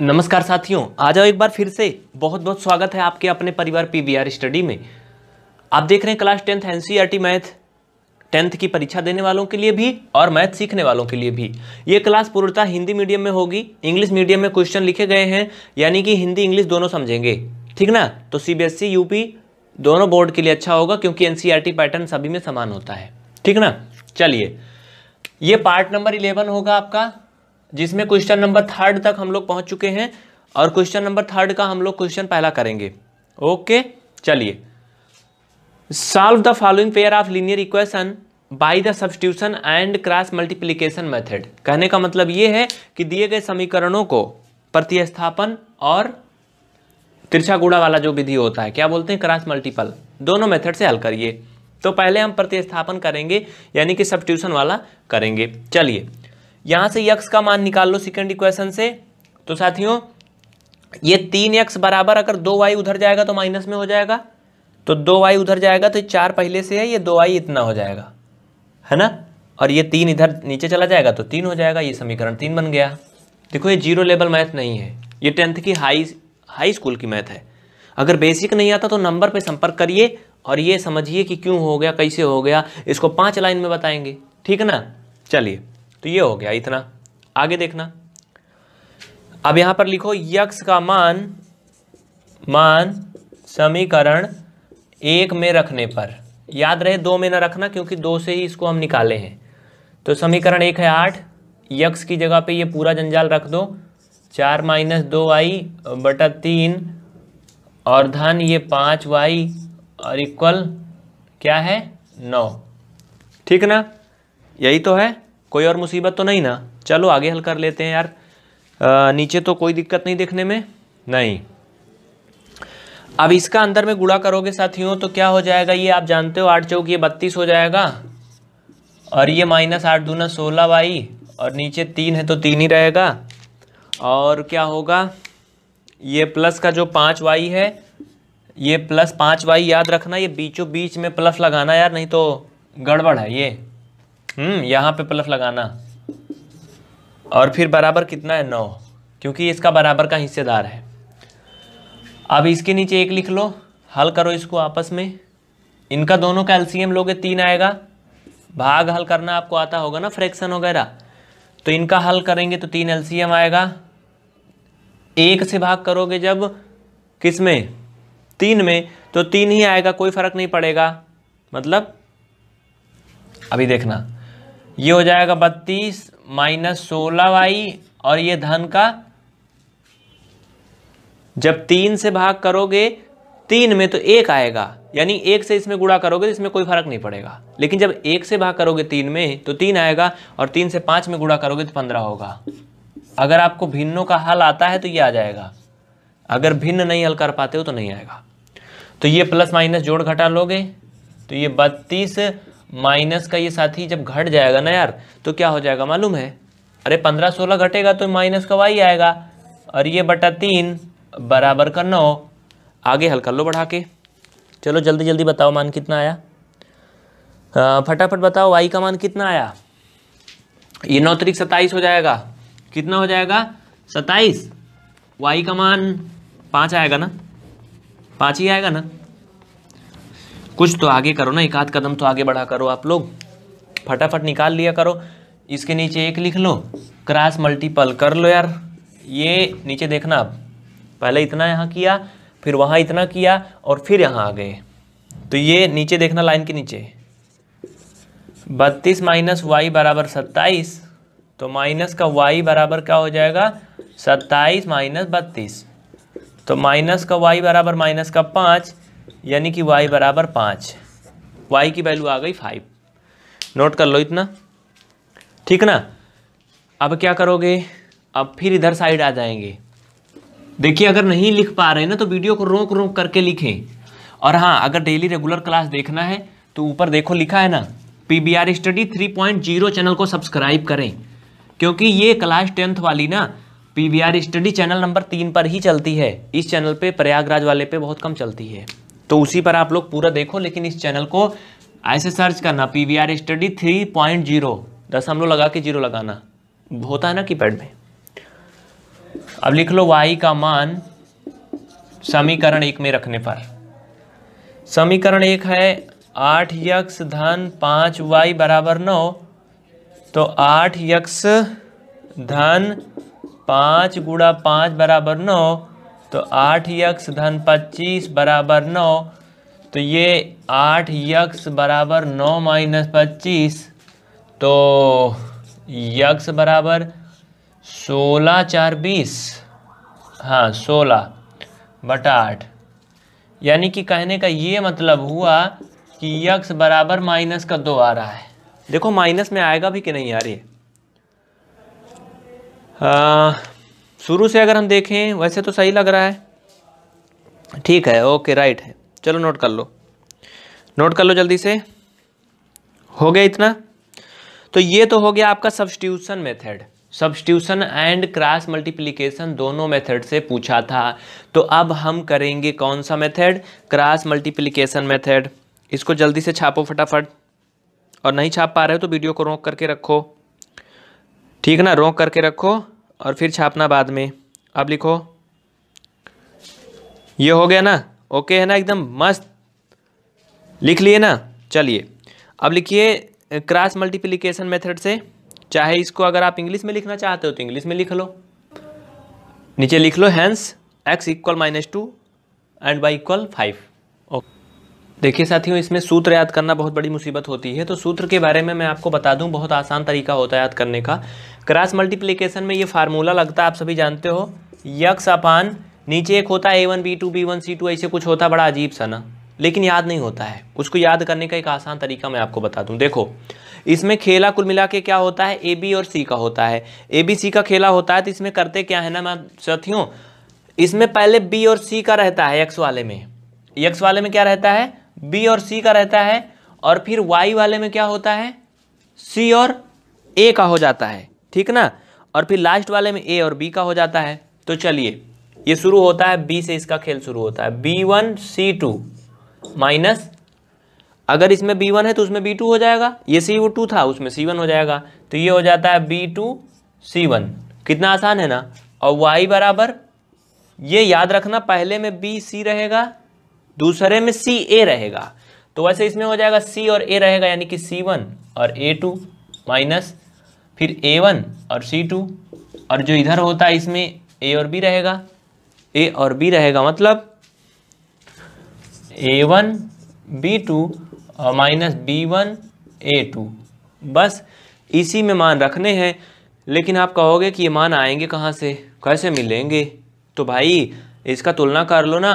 नमस्कार साथियों, आ जाओ एक बार फिर से। बहुत बहुत स्वागत है आपके अपने परिवार पीवीआर स्टडी में। आप देख रहे हैं class tenth NCERT math, tenth की परीक्षा देने वालों के लिए भी और मैथ सीखने वालों के लिए भी। ये क्लास पूर्णतः हिंदी मीडियम में होगी, इंग्लिश मीडियम में क्वेश्चन लिखे गए हैं, यानी कि हिंदी इंग्लिश दोनों समझेंगे। ठीक ना? तो सीबीएसई यूपी दोनों बोर्ड के लिए अच्छा होगा, क्योंकि एनसीईआरटी पैटर्न सभी में समान होता है। ठीक ना? चलिए, ये पार्ट नंबर इलेवन होगा आपका। जिसमें क्वेश्चन नंबर थर्ड तक हम लोग पहुँच चुके हैं और क्वेश्चन नंबर थर्ड का हम लोग क्वेश्चन पहला करेंगे। ओके चलिए। Solve the following pair of linear equation by the substitution and cross multiplication method कहने का मतलब ये है कि दिए गए समीकरणों को प्रतिस्थापन और तिरछा गुड़ा वाला जो विधि होता है, क्या बोलते हैं? क्रॉस मल्टीपल दोनों मेथड से हल करिए। तो पहले हम प्रतिस्थापन करेंगे, यानी कि सब्सटीट्यूशन वाला करेंगे। चलिए। यहाँ से यक्स का मान निकाल लो सेकेंड इक्वेशन से। तो साथियों, ये तीन यक्स बराबर अगर दो वाई उधर जाएगा तो माइनस में हो जाएगा। तो दो वाई उधर जाएगा तो चार पहले से है, ये दो वाई इतना हो जाएगा। है ना? और ये तीन इधर नीचे चला जाएगा तो तीन हो जाएगा, ये समीकरण तीन बन गया। देखो, ये ज़ीरो लेवल मैथ नहीं है। ये टेंथ की हाई हाई स्कूल की मैथ है। अगर बेसिक नहीं आता तो नंबर पे संपर्क करिए और ये समझिए कि क्यों हो गया, कैसे हो गया, इसको पाँच लाइन में बताएँगे। ठीक है ना? चलिए। तो ये हो गया इतना। आगे देखना। अब यहाँ पर लिखो, यक्स का मान मान समीकरण एक में रखने पर। याद रहे, दो में ना रखना, क्योंकि दो से ही इसको हम निकाले हैं। तो समीकरण एक है आठ, यक्स की जगह पे ये पूरा जंजाल रख दो। चार माइनस दो वाई बटा तीन, और धन ये पाँच वाई, और इक्वल क्या है? नौ। ठीक ना? यही तो है। कोई और मुसीबत तो नहीं ना। चलो आगे हल कर लेते हैं यार। आ, नीचे तो कोई दिक्कत नहीं देखने में? नहीं। अब इसका अंदर में गुड़ा करोगे साथियों तो क्या हो जाएगा? ये आप जानते हो आठ चौक ये बत्तीस हो जाएगा। और ये माइनस आठ दूना सोलह वाई और नीचे तीन है तो तीन ही रहेगा। और क्या होगा? ये प्लस का जो पाँच वाई है ये प्लस पाँच वाई याद रखना ये बीचों बीच में प्लस लगाना यार नहीं तो गड़बड़ है ये। हम्म यहाँ पे प्लस लगाना। और फिर बराबर कितना है? नौ। क्योंकि इसका बराबर का हिस्सेदार है। अब इसके नीचे एक लिख लो। हल करो इसको आपस में। इनका दोनों का एलसीएम लोगे, तीन आएगा। भाग हल करना आपको आता होगा ना, फ्रैक्शन वगैरह। तो इनका हल करेंगे तो तीन एलसीएम आएगा। एक से भाग करोगे जब, किसमें? तीन में। तो तीन ही आएगा, कोई फ़र्क नहीं पड़ेगा। मतलब अभी देखना। ये हो जाएगा बत्तीस माइनस सोलह वाई और ये धन का, जब तीन से भाग करोगे, तीन में तो एक आएगा, यानी एक से इसमें गुणा करोगे तो इसमें कोई फ़र्क नहीं पड़ेगा। लेकिन जब एक से भाग करोगे तीन में तो तीन आएगा और तीन से पाँच में गुणा करोगे तो पंद्रह होगा। अगर आपको भिन्नों का हल आता है तो ये आ जाएगा। अगर भिन्न नहीं हल कर पाते हो तो नहीं आएगा। तो ये प्लस माइनस जोड़ घटा लोगे तो ये बत्तीस माइनस का ये साथी जब घट जाएगा ना यार तो क्या हो जाएगा मालूम है? अरे पंद्रह सोलह घटेगा तो माइनस का वाई आएगा। और ये बटा तीन बराबर का नौ। आगे हल कर लो बढ़ा के। चलो जल्दी जल्दी बताओ मान कितना आया? फटाफट बताओ वाई का मान कितना आया? ये नौ तरीक सत्ताईस हो जाएगा। कितना हो जाएगा? सत्ताईस। वाई का मान पाँच आएगा ना? पाँच ही आएगा ना? कुछ तो आगे करो ना, एक आध कदम तो आगे बढ़ा करो आप लोग। फटाफट निकाल लिया करो। इसके नीचे एक लिख लो। क्रॉस मल्टीपल कर लो यार। ये नीचे देखना आप। पहले इतना यहाँ किया, फिर वहाँ इतना किया और फिर यहाँ आ गए। तो ये नीचे देखना, लाइन के नीचे। बत्तीस माइनस वाई बराबर सत्ताईस। तो माइनस का वाई बराबर क्या हो जाएगा? सत्ताईस माइनस बत्तीस। तो माइनस का वाई बराबर माइनस का पाँच। यानी कि y बराबर पाँच। y की वैल्यू आ गई फाइव नोट कर लो इतना। ठीक ना? अब क्या करोगे? अब फिर इधर साइड आ जाएँगे। देखिए, अगर नहीं लिख पा रहे ना तो वीडियो को रोक रोक करके लिखें। और हाँ अगर डेली रेगुलर क्लास देखना है तो ऊपर देखो लिखा है ना P B R study three point zero channel को सब्सक्राइब करें। क्योंकि ये क्लास टेंथ वाली ना P B R study channel number तीन पर ही चलती है। इस चैनल पे, प्रयागराज वाले पे बहुत कम चलती है। तो उसी पर आप लोग पूरा देखो, लेकिन इस चैनल को ऐसे सर्च करना P V R study three point zero लोग लगा के ज़ीरो लगाना। होता है ना कीपैड में? अब लिख लो वाई का मान समीकरण एक में रखने पर। समीकरण एक है आठ यक्स धन पाँच वाई बराबर नौ तो आठ यक्स धन पाँच गुड़ा पाँच बराबर नौ तो आठ यक्स धन पच्चीस बराबर नौ तो ये आठ यक्स बराबर नौ माइनस पच्चीस तो यक्स बराबर सोलह चार बीस हाँ सोलह बटा आठ। यानी कि कहने का ये मतलब हुआ कि यक्स बराबर माइनस का दो आ रहा है। देखो माइनस में आएगा भी कि नहीं आ रही शुरू से अगर हम देखें, वैसे तो सही लग रहा है। ठीक है, ओके राइट है। चलो नोट कर लो। नोट कर लो जल्दी से। हो गया इतना? तो ये तो हो गया आपका substitution method substitution and cross multiplication दोनों मेथड से पूछा था। तो अब हम करेंगे कौन सा मेथड क्रॉस मल्टीप्लिकेशन मेथड इसको जल्दी से छापो फटाफट। और नहीं छाप पा रहे हो तो वीडियो को रोक करके रखो। ठीक ना? रोक करके रखो। और फिर छापना बाद में। अब लिखो। ये हो गया ना? ओके है ना? एकदम मस्त। लिख लिए ना? चलिए। अब लिखिए क्रॉस मल्टीप्लिकेशन मेथड से। चाहे इसको अगर आप इंग्लिश में लिखना चाहते हो तो इंग्लिश में लिख लो। नीचे लिख लो hence x equal minus two and y equal five देखिए साथियों, इसमें सूत्र याद करना बहुत बड़ी मुसीबत होती है। तो सूत्र के बारे में मैं आपको बता दूँ, बहुत आसान तरीका होता है याद करने का। क्रॉस मल्टीप्लिकेशन में ये फार्मूला लगता है, आप सभी जानते हो। यक्स अपान नीचे एक होता है, A one, B two, B one, C two, ऐसे कुछ होता बड़ा अजीब सा ना। लेकिन याद नहीं होता है। उसको याद करने का एक आसान तरीका मैं आपको बता दूँ। देखो, इसमें खेला कुल मिला के क्या होता है? ए, बी और सी का होता है। ए, बी, सी का खेला होता है तो इसमें करते क्या है ना मैं साथियों, इसमें पहले बी और सी का रहता है एक्स वाले में। एक्स वाले में क्या रहता है? बी और सी का रहता है और फिर वाई वाले में क्या होता है? सी और ए का हो जाता है, ठीक ना? और फिर लास्ट वाले में ए और बी का हो जाता है। तो चलिए, ये शुरू होता है, बी से इसका खेल शुरू होता है। B one, C two minus, अगर इसमें बी वन है तो उसमें बी टू हो जाएगा। ये सी वो टू था, उसमें सी वन हो जाएगा। तो ये हो जाता है बी टू, सी वन। कितना आसान है ना? और वाई बराबर, ये याद रखना, पहले में बी सी रहेगा दूसरे में सी ए रहेगा। तो वैसे इसमें हो जाएगा सी और ए रहेगा, यानी कि सी वन और ए टू माइनस फिर ए वन और सी टू और जो इधर होता है इसमें ए और बी रहेगा। ए और बी रहेगा मतलब ए वन बी टू और minus B one A two बस इसी में मान रखने हैं, लेकिन आप कहोगे कि ये मान आएँगे कहाँ से? कैसे मिलेंगे? तो भाई, इसका तुलना कर लो ना।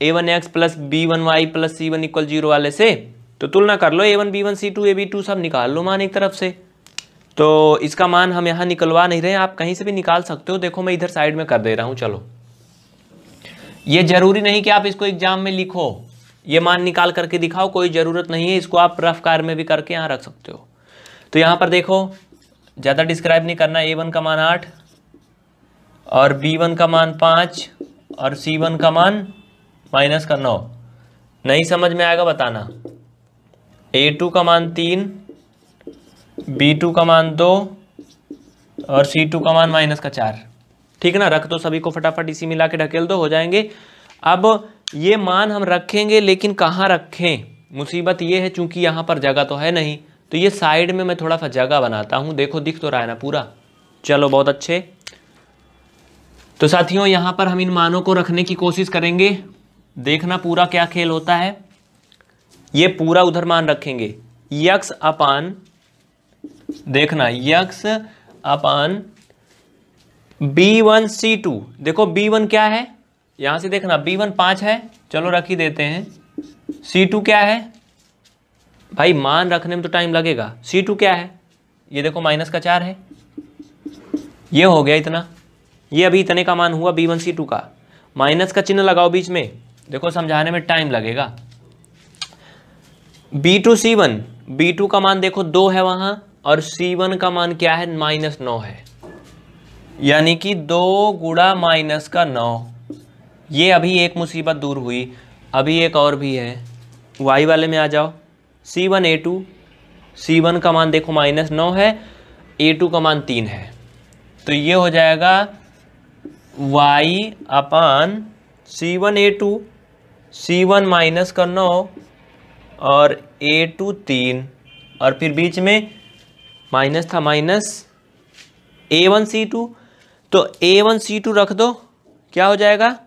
A one x plus B one y plus C one equal zero वाले से तो तुलना कर लो A one B one C two A B two सब निकाल लो मान एक तरफ़ से। तो इसका मान हम यहाँ निकलवा नहीं रहे, आप कहीं से भी निकाल सकते हो। देखो मैं इधर साइड में कर दे रहा हूँ, चलो। ये ज़रूरी नहीं कि आप इसको एग्ज़ाम में लिखो। ये मान निकाल करके दिखाओ, कोई ज़रूरत नहीं है, इसको आप रफ कार में भी करके यहाँ रख सकते हो। तो यहाँ पर देखो, ज़्यादा डिस्क्राइब नहीं करना ए वन का मान आठ, और बी वन का मान पाँच, और सी वन का मान माइनस का नौ नहीं समझ में आएगा बताना। ए टू का मान तीन, बी टू का मान दो और सी टू का मान माइनस का चार। ठीक है ना? रख दो सभी को फटाफट, इसी मिला के ढकेल दो, हो जाएँगे। अब ये मान हम रखेंगे, लेकिन कहाँ रखें? मुसीबत ये है, चूँकि यहाँ पर जगह तो है नहीं तो ये साइड में मैं थोड़ा सा जगह बनाता हूँ। देखो, दिख तो रहा है ना पूरा? चलो, बहुत अच्छे। तो साथियों, यहाँ पर हम इन मानों को रखने की कोशिश करेंगे। देखना पूरा क्या खेल होता है। ये पूरा उधर मान रखेंगे। यक्स अपान, देखना x upon B one C two देखो बी वन क्या है। यहाँ से देखना बी वन पाँच है। चलो रख ही देते हैं। सी टू क्या है। भाई मान रखने में तो टाइम लगेगा। सी टू क्या है। ये देखो माइनस का चार है। ये हो गया इतना। ये अभी इतने का मान हुआ बी वन सी टू का। माइनस का चिन्ह लगाओ बीच में। देखो, समझाने में टाइम लगेगा। B two C one B two का मान देखो, दो है वहाँ, और सी वन का मान क्या है? माइनस नौ है। यानी कि दो गुड़ा माइनस का नौ। ये अभी एक मुसीबत दूर हुई। अभी एक और भी है। वाई वाले में आ जाओ। C one A two C one का मान देखो माइनस नौ है। ए टू का मान तीन है। तो ये हो जाएगा y upon C one A two C one minus का नौ और ए टू तीन और फिर बीच में माइनस था minus A one C two तो ए वन सी टू रख दो, क्या हो जाएगा?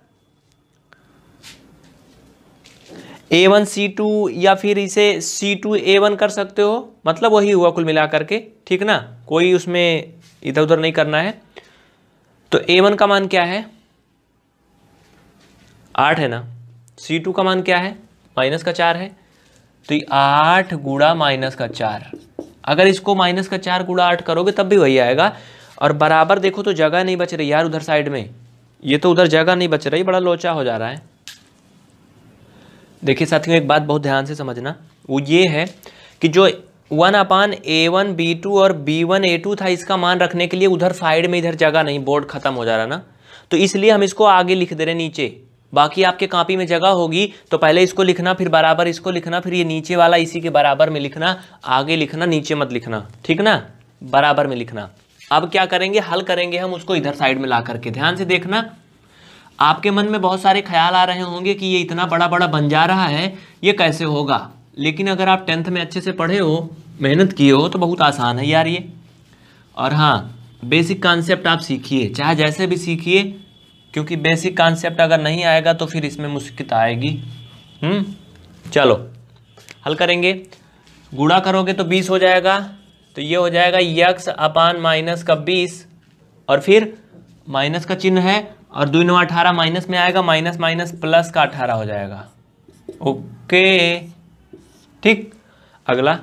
ए वन सी टू या फिर इसे सी टू ए वन कर सकते हो मतलब वही हुआ कुल मिला करके ठीक ना? कोई उसमें इधर उधर नहीं करना है। तो ए वन का मान क्या है? आठ है ना? सी टू का मान क्या है? माइनस का चार है। तो ये आठ गुड़ा माइनस का चार। अगर इसको माइनस का चार गुड़ा आठ करोगे, तब भी वही आएगा। और बराबर देखो तो जगह नहीं बच रही यार उधर साइड में। ये तो उधर जगह नहीं बच रही, बड़ा लोचा हो जा रहा है। देखिए साथियों, एक बात बहुत ध्यान से समझना। वो ये है कि जो one upon A one B two और बी वन ए टू था, इसका मान रखने के लिए उधर साइड में इधर जगह नहीं बोर्ड खत्म हो जा रहा ना। तो इसलिए हम इसको आगे लिख दे रहे नीचे। बाकी आपके कापी में जगह होगी तो पहले इसको लिखना, फिर बराबर इसको लिखना, फिर ये नीचे वाला इसी के बराबर में लिखना, आगे लिखना, नीचे मत लिखना, ठीक ना? बराबर में लिखना। अब क्या करेंगे? हल करेंगे हम उसको इधर साइड में ला करके। ध्यान से देखना। आपके मन में बहुत सारे ख्याल आ रहे होंगे कि ये इतना बड़ा बड़ा बन जा रहा है, ये कैसे होगा? लेकिन अगर आप टेंथ में अच्छे से पढ़े हो, मेहनत किए हो तो बहुत आसान है यार ये। और हाँ बेसिक कॉन्सेप्ट आप सीखिए, चाहे जैसे भी सीखिए क्योंकि बेसिक कॉन्सेप्ट अगर नहीं आएगा तो फिर इसमें मुश्किल आएगी। हम्म? चलो, हल करेंगे। गुड़ा करोगे तो बीस हो जाएगा तो ये हो जाएगा यक्स अपान माइनस का बीस, और फिर माइनस का चिन्ह है, और दो नौ अठारह माइनस में आएगा, माइनस माइनस प्लस का अठारह हो जाएगा। ओके, ठीक। अगला,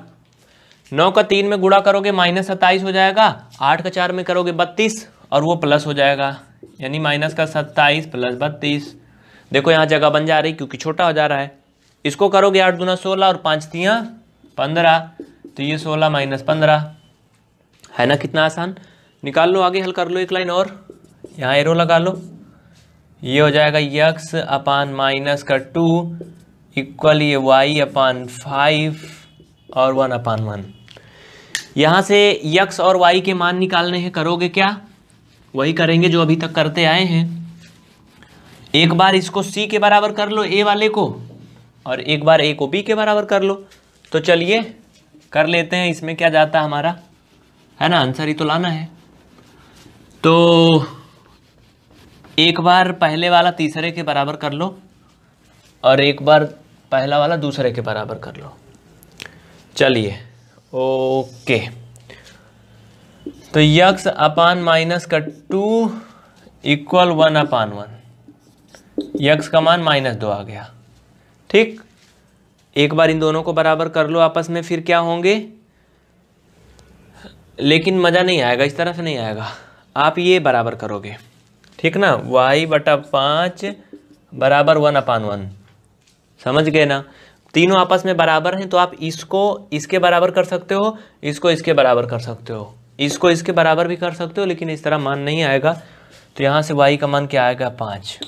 नौ का तीन में गुड़ा करोगे, माइनस सत्ताईस हो जाएगा, आठ का चार में करोगे बत्तीस, और वो प्लस हो जाएगा। यानी माइनस का सत्ताईस प्लस बत्तीस। देखो यहाँ जगह बन जा रही क्योंकि छोटा हो जा रहा है। इसको करोगे आठ दूना सोलह और पाँच तियाँ पंद्रह। तो ये सोलह माइनस पंद्रह। है ना कितना आसान? निकाल लो, आगे हल कर लो एक लाइन और। यहाँ एरो लगा लो। ये हो जाएगा यक्स अपान माइनस का टू इक्वल ये वाई अपान फाइव और वन अपान वन। यहाँ से यक्स और वाई के मान निकालने हैं, करोगे क्या? वही करेंगे जो अभी तक करते आए हैं। एक बार इसको सी के बराबर कर लो ए वाले को, और एक बार ए को बी के बराबर कर लो। तो चलिए, कर लेते हैं, इसमें क्या जाता हमारा? है ना, आंसर ही तो लाना है। तो एक बार पहले वाला तीसरे के बराबर कर लो, और एक बार पहला वाला दूसरे के बराबर कर लो। चलिए, ओके। तो यक्स अपान माइनस का two equal one upon one. X का मान माइनस दो आ गया। ठीक? एक बार इन दोनों को बराबर कर लो आपस में, फिर क्या होंगे? लेकिन मज़ा नहीं आएगा, इस तरह से नहीं आएगा। आप ये बराबर करोगे। ठीक ना? वाई बटा पाँच बराबर वन अपान वन। समझ गए ना? तीनों आपस में बराबर हैं तो आप इसको, इसके बराबर कर सकते हो, इसको इसके बराबर कर सकते हो। इसको इसके बराबर भी कर सकते हो, लेकिन इस तरह मान नहीं आएगा। तो यहाँ से वाई का मान क्या आएगा? पाँच।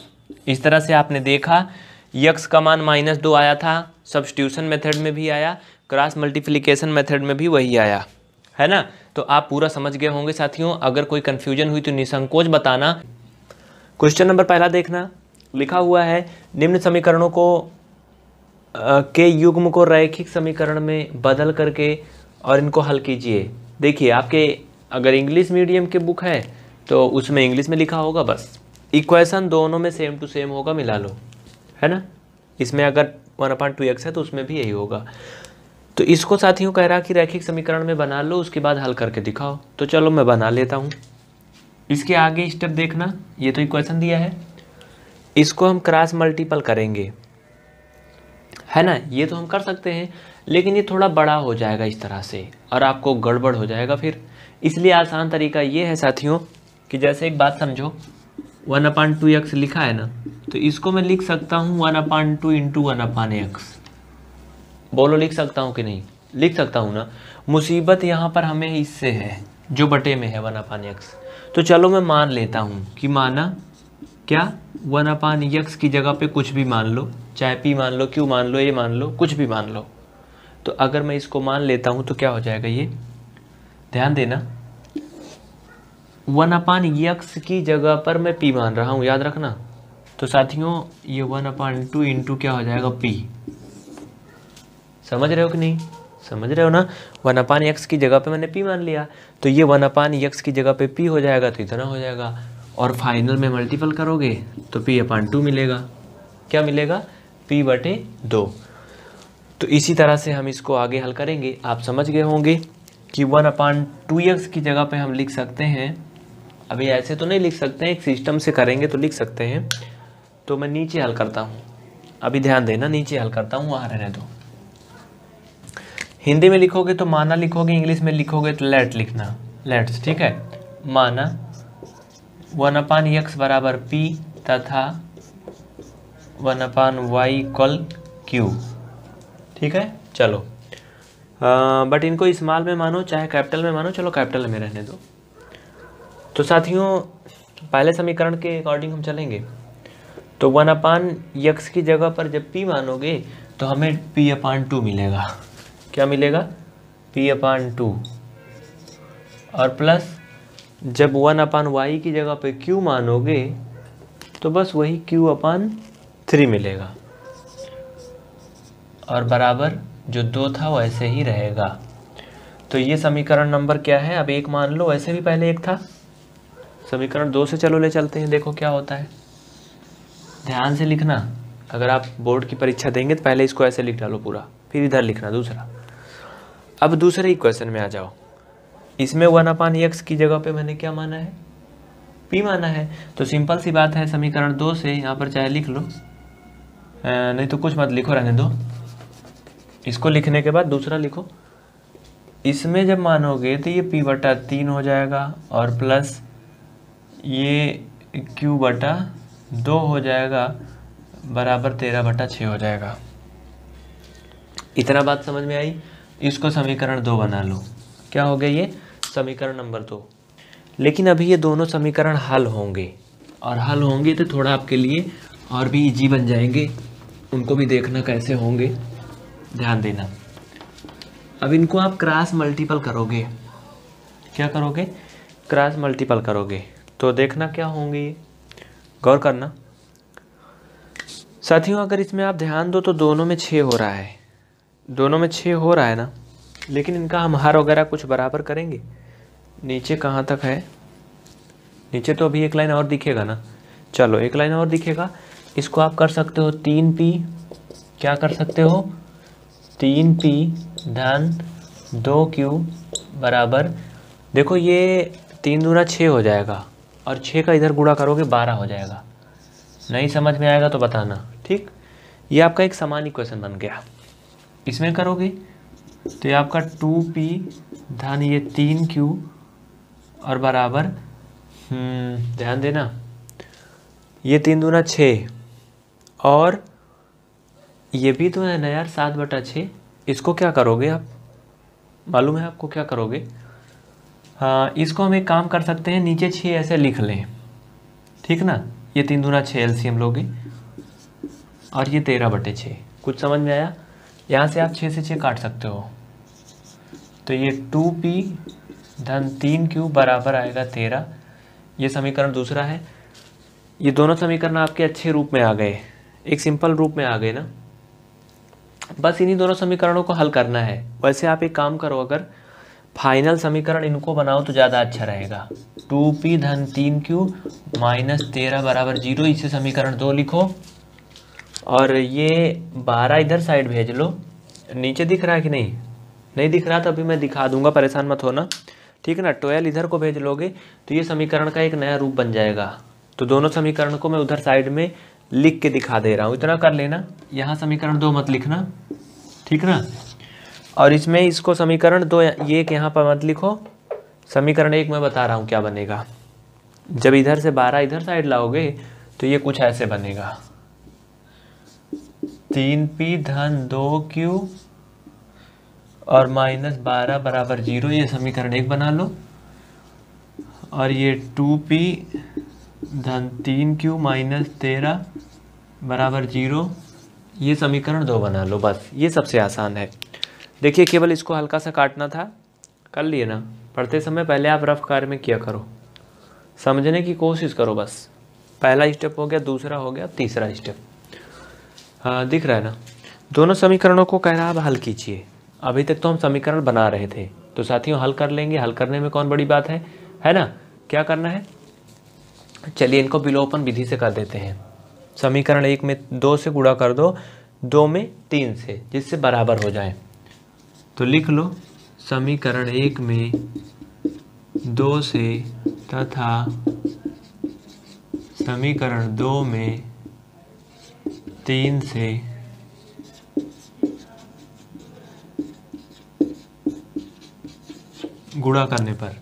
इस तरह से आपने देखा यक्स का मान माइनस दो आया था सब्सटीट्यूशन मेथड में भी आया क्रॉस मल्टीप्लिकेशन मेथड में भी वही आया। है ना? तो आप पूरा समझ गए होंगे साथियों। अगर कोई कन्फ्यूज़न हुई तो निसंकोच बताना। क्वेश्चन नंबर पहला देखना। लिखा हुआ है, निम्न समीकरणों को के युग्म को रैखिक समीकरण में बदल करके और इनको हल कीजिए। देखिए, आपके अगर इंग्लिश मीडियम के बुक है तो उसमें इंग्लिश में लिखा होगा बस। इक्वेशन दोनों में सेम टू सेम होगा, मिला लो। है ना? इसमें अगर वन अपॉइंट टू एक्स है तो उसमें भी यही होगा। तो इसको साथियों कह रहा कि रैखिक समीकरण में बना लो, उसके बाद हल करके दिखाओ। तो चलो, मैं बना लेता हूँ। इसके आगे स्टेप देखना। ये तो इक्वेशन दिया है। इसको हम क्रॉस मल्टीपल करेंगे। है ना? ये तो हम कर सकते हैं। लेकिन ये थोड़ा बड़ा हो जाएगा इस तरह से, और आपको गड़बड़ हो जाएगा फिर। इसलिए आसान तरीका ये है साथियों, कि जैसे एक बात समझो, वन अपान टू एक्स लिखा है ना तो इसको मैं लिख सकता हूँ one upon two into one upon x. बोलो लिख सकता हूँ कि नहीं? लिख सकता हूँ ना। मुसीबत यहाँ पर हमें इससे है, जो बटे में है वन अपान एक्स। तो चलो मैं मान लेता हूँ कि माना क्या? वन अपान यक्स की जगह पे कुछ भी मान लो, चाहे पी मान लो, क्यू मान लो ये मान लो, कुछ भी मान लो। तो अगर मैं इसको मान लेता हूँ तो क्या हो जाएगा ये? ध्यान देना। वन अपान यक्स की जगह पर मैं पी मान रहा हूँ, याद रखना। तो साथियों, ये वन अपान टू इंटू क्या हो जाएगा? पी। समझ रहे हो कि नहीं? समझ रहे हो ना? वन अपान यक्स की जगह पे मैंने पी मान लिया। तो ये वन अपान यक्स की जगह पे पी हो जाएगा तो इतना हो जाएगा। और फाइनल में मल्टीपल करोगे तो पी अपान टू मिलेगा। क्या मिलेगा? पी बटे दो। तो इसी तरह से हम इसको आगे हल करेंगे। आप समझ गए होंगे कि वन अपान टू एक्स की जगह पे हम लिख सकते हैं। अभी ऐसे तो नहीं लिख सकते हैं एक सिस्टम से करेंगे तो लिख सकते हैं। तो मैं नीचे हल करता हूँ। अभी ध्यान देना, नीचे हल करता हूँ वहाँ रहने दो हिंदी में लिखोगे तो माना लिखोगे, इंग्लिश में लिखोगे तो लेट लिखना। लेट्स ठीक है? माना वन अपान यक्स बराबर पी तथा one upon y equal Q. ठीक है? चलो। बट इनको इस्माल में मानो, चाहे कैपिटल में मानो, चलो कैपिटल में रहने दो। तो साथियों, पहले समीकरण के अकॉर्डिंग हम चलेंगे। तो वन अपान यक्स की जगह पर जब पी मानोगे तो हमें पी अपान टू मिलेगा। क्या मिलेगा? पी अपान टू और प्लस जब वन अपान वाई की जगह पे क्यू मानोगे तो बस वही क्यू अपान थ्री मिलेगा। और बराबर जो दो था वैसे ही रहेगा। तो ये समीकरण नंबर क्या है? अब एक मान लो वैसे भी पहले एक था। समीकरण दो से चलो, ले चलते हैं, देखो क्या होता है। ध्यान से लिखना। अगर आप बोर्ड की परीक्षा देंगे तो पहले इसको ऐसे लिख डालो पूरा, फिर इधर लिखना दूसरा। अब दूसरे इक्वेशन में आ जाओ। इसमें वन अपान एक्स की जगह पे मैंने क्या माना है? पी माना है। तो सिंपल सी बात है, समीकरण दो से यहाँ पर चाहे लिख लो। नहीं तो कुछ मत लिखो रहने दो। इसको लिखने के बाद दूसरा लिखो। इसमें जब मानोगे तो ये पी बटा तीन हो जाएगा और प्लस ये क्यू बटा दो हो जाएगा, बराबर तेरह बटा छः हो जाएगा। इतना बात समझ में आई? इसको समीकरण दो बना लो। क्या हो गया ये? समीकरण नंबर दो। लेकिन अभी ये दोनों समीकरण हल होंगे। और हल होंगे तो थोड़ा आपके लिए और भी इजी बन जाएँगे। उनको भी देखना कैसे होंगे। ध्यान देना। अब इनको आप क्रॉस मल्टीपल करोगे। क्या करोगे? क्रॉस मल्टीपल करोगे। तो देखना क्या होंगे। ये गौर करना। साथियों, अगर इसमें आप ध्यान दो तो दोनों में छः हो रहा है। दोनों में छः हो रहा है ना? लेकिन इनका हम हार वगैरह कुछ बराबर करेंगे। नीचे कहाँ तक है? नीचे तो अभी एक लाइन और दिखेगा ना? चलो, एक लाइन और दिखेगा। इसको आप कर सकते हो तीन पी। क्या कर सकते हो? तीन पी धन दो क्यू बराबर। देखो ये तीन दूना छः हो जाएगा और छः का इधर गुणा करोगे बारह हो जाएगा। नहीं समझ में आएगा तो बताना ठीक? ये आपका एक समान इक्वेशन बन गया। इसमें करोगे तो ये आपका टू पी धन ये तीन क्यू और बराबर हम्म, ध्यान देना ये तीन दूना छः और ये भी तो है ना यार, सात बटा छः इसको क्या करोगे आप? मालूम है आपको क्या करोगे? हाँ इसको हम एक काम कर सकते हैं, नीचे छः ऐसे लिख लें। ठीक ना? ये तीन दूना छः एल लोगे। और ये तेरह बटे छः कुछ समझ में आया? यहाँ से आप छः से छः काट सकते हो। तो ये टू पी धन तीन क्यू बराबर आएगा तेरह। ये समीकरण दूसरा है। ये दोनों समीकरण आपके अच्छे रूप में आ गए। एक सिंपल रूप में आ गए ना? बस इन्हीं दोनों समीकरणों को हल करना है। वैसे आप एक काम करो, अगर फाइनल समीकरण इनको बनाओ तो ज़्यादा अच्छा रहेगा। टू पी धन तीन क्यू माइनस तेरह बराबर ज़ीरो, इसे समीकरण दो लिखो। और ये बारह इधर साइड भेज लो। नीचे दिख रहा है कि नहीं? नहीं दिख रहा तो अभी मैं दिखा दूँगा, परेशान मत होना। ठीक है ना? ट्वेल्व इधर को भेज लोगे तो ये समीकरण का एक नया रूप बन जाएगा। तो दोनों समीकरण को मैं उधर साइड में लिख के दिखा दे रहा हूँ। इतना कर लेना। यहाँ समीकरण दो मत लिखना। ठीक ना? और इसमें इसको समीकरण दो ये यहाँ पर मत लिखो। समीकरण एक मैं बता रहा हूँ क्या बनेगा। जब इधर से बारह इधर साइड लाओगे तो ये कुछ ऐसे बनेगा। तीन पी धन दो क्यू और माइनस बारह बराबर ज़ीरो, ये समीकरण एक बना लो। और ये टू पी धन तीन क्यू माइनस तेरह बराबर ज़ीरो। ये समीकरण दो बना लो, बस। ये सबसे आसान है। देखिए, केवल इसको हल्का सा काटना था। कर लिए ना? पढ़ते समय पहले आप रफ कार्य में किया करो। समझने की कोशिश करो, बस। पहला स्टेप हो गया, दूसरा हो गया, तीसरा स्टेप हाँ दिख रहा है ना? दोनों समीकरणों को कह रहा अब हल कीजिए। अभी तक तो हम समीकरण बना रहे थे। तो साथियों, हल कर लेंगे। हल करने में कौन बड़ी बात है? है ना? क्या करना है? चलिए इनको विलोपन विधि से कर देते हैं। समीकरण एक में दो से गुणा कर दो दो में तीन से, जिससे बराबर हो जाए। तो लिख लो, समीकरण एक में दो से तथा समीकरण दो में तीन से गुणा करने पर।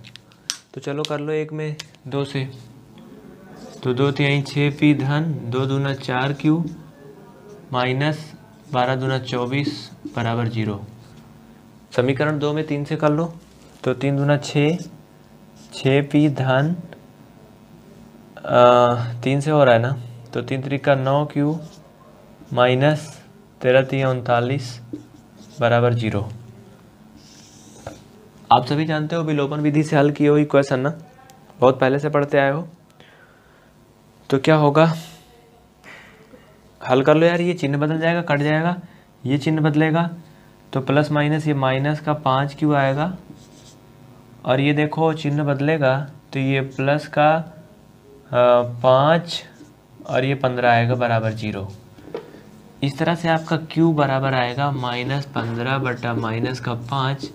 तो चलो कर लो एक में दो से। तो दो तिहाई छः पी धन, दो दूना चार क्यू, माइनस बारह दूना चौबीस बराबर ज़ीरो। समीकरण दो में तीन से कर लो तो तीन दूना छः छः पी धन तीन से हो रहा है ना? तो तीन तरीका नौ क्यू, माइनस तेरह तीन उनतालीस बराबर ज़ीरो। आप सभी जानते हो विलोपन विधि से हल की हुई क्वेश्चन ना? बहुत पहले से पढ़ते आए हो। तो क्या होगा? हल कर लो यार, ये चिन्ह बदल जाएगा, कट जाएगा, ये चिन्ह बदलेगा तो प्लस माइनस ये माइनस का पाँच क्यों आएगा? और ये देखो, चिन्ह बदलेगा तो ये प्लस का पाँच और ये पंद्रह आएगा बराबर ज़ीरो। इस तरह से आपका क्यू बराबर आएगा माइनस पंद्रह बटा माइनस का पाँच,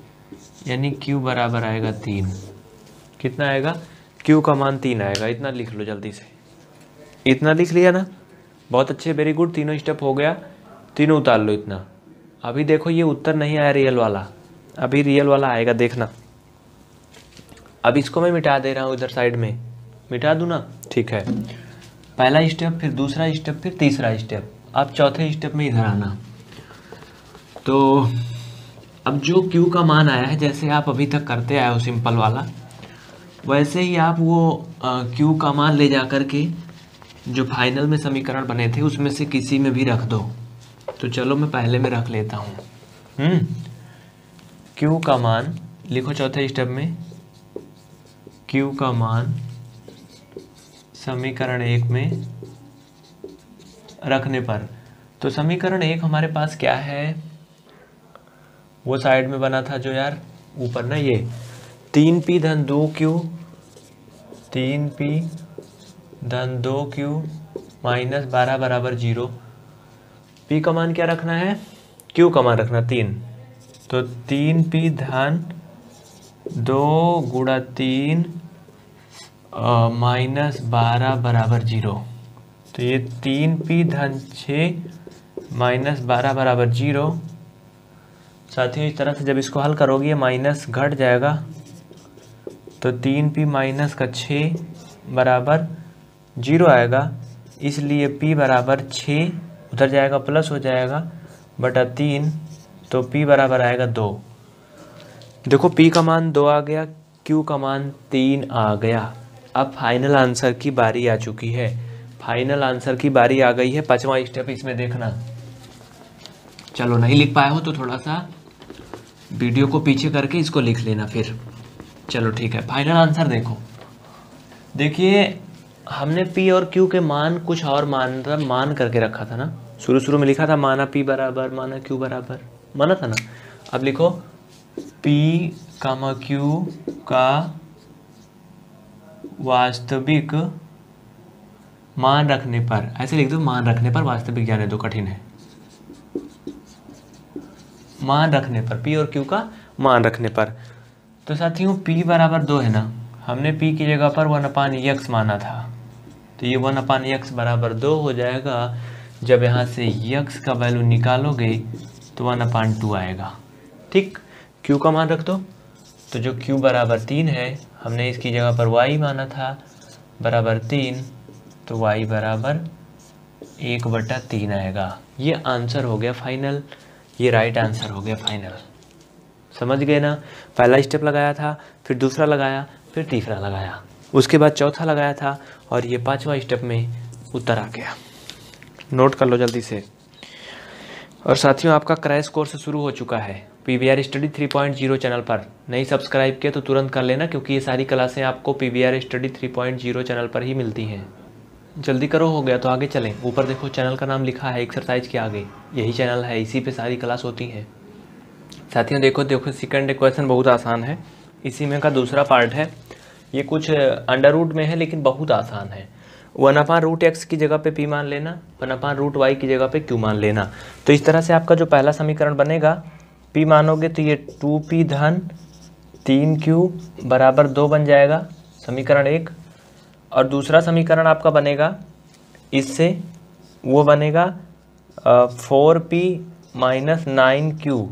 यानी क्यू बराबर आएगा तीन। कितना आएगा? क्यू का मान तीन आएगा, इतना लिख लो जल्दी से। इतना लिख लिया ना? बहुत अच्छे वेरी गुड तीनों स्टेप हो गया। तीनों उतार लो इतना। अभी देखो, ये उत्तर नहीं आया रियल वाला। अभी रियल वाला आएगा, देखना। अब इसको मैं मिटा दे रहा हूँ इधर साइड में। मिटा दूँ ना? ठीक है। पहला स्टेप फिर दूसरा स्टेप फिर तीसरा स्टेप अब चौथे स्टेप में इधर आना। तो अब जो Q का मान आया है, जैसे आप अभी तक करते आए हो सिंपल वाला, वैसे ही आप वो Q का मान ले जा कर के जो फाइनल में समीकरण बने थे, उसमें से किसी में भी रख दो। तो चलो मैं पहले में रख लेता हूँ। हम्म। Q का मान, लिखो चौथे स्टेप में। Q का मान, समीकरण एक में रखने पर। तो समीकरण एक हमारे पास क्या है? वो साइड में बना था जो यार, ऊपर ना ये। तीन पी धन दो क्यू? तीन पी धन दो क्यू माइनस बारह बराबर ज़ीरो। पी का मान क्या रखना है? क्यू का मान रखना, तीन। तो तीन पी धन दो गुड़ा तीन माइनस बारह बराबर ज़ीरो। तो ये तीन पी धन छ माइनस बारह बराबर ज़ीरो। साथियों, इस तरह से जब इसको हल करोगे माइनस घट जाएगा। तो तीन पी माइनस का छ बराबर ज़ीरो आएगा, इसलिए पी बराबर छ उधर जाएगा प्लस हो जाएगा, बटा तीन तो पी बराबर आएगा दो। देखो पी का मान दो आ गया क्यू का मान तीन आ गया। अब फाइनल आंसर की बारी आ चुकी है। फाइनल आंसर की बारी आ गई है, पांचवा स्टेप इसमें देखना। चलो, नहीं लिख पाए हो तो थोड़ा सा वीडियो को पीछे करके इसको लिख लेना फिर। चलो, ठीक है फाइनल आंसर देखो। देखिए हमने पी और क्यू के मान कुछ और मान था मान करके रखा था ना? शुरू शुरू में लिखा था माना पी बराबर, माना क्यू बराबर। माना था ना? अब लिखो, पी कामा क्यू का वास्तविक मान रखने पर, ऐसे लिख दो, मान रखने पर वास्तविक जाने दो कठिन है। मान रखने पर, पी और क्यू का मान रखने पर। तो साथियों, पी बराबर दो है ना? हमने पी की जगह पर वन अपान यक्स माना था। तो ये वन अपान यक्स बराबर दो हो जाएगा। जब यहाँ से यक्स का वैल्यू निकालोगे तो वन अपान टू आएगा। ठीक? क्यू का मान रख दो। तो जो क्यू बराबर तीन है, हमने इसकी जगह पर वाई माना था, बराबर तीन तो वाई बराबर एक बटा तीन आएगा। ये आंसर हो गया फाइनल ये राइट आंसर हो गया फाइनल समझ गए ना? पहला स्टेप लगाया था, फिर दूसरा लगाया, फिर तीसरा लगाया। उसके बाद चौथा लगाया था और ये पांचवा स्टेप में उत्तर आ गया। नोट कर लो जल्दी से। और साथियों, आपका क्रैश कोर्स शुरू हो चुका है। P V R study three point zero channel पर। नहीं सब्सक्राइब किया तो तुरंत कर लेना क्योंकि ये सारी क्लासें आपको P V R study three point zero channel पर ही मिलती हैं। जल्दी करो, हो गया तो आगे चलें। ऊपर देखो, चैनल का नाम लिखा है एक्सरसाइज के आगे। यही चैनल है, इसी पे सारी क्लास होती हैं। साथियों, देखो देखो सेकंड क्वेश्चन बहुत आसान है। इसी में का दूसरा पार्ट है। ये कुछ अंडर रूट में है, लेकिन बहुत आसान है। वन अपान रूट एक्स की जगह पे पी मान लेना वन अपान रूट वाई की जगह पे क्यू मान लेना। तो इस तरह से आपका जो पहला समीकरण बनेगा, पी मानोगे तो ये टू पी धन तीन क्यू बराबर दो बन जाएगा, समीकरण एक। और दूसरा समीकरण आपका बनेगा, इससे वो बनेगा four P minus nine Q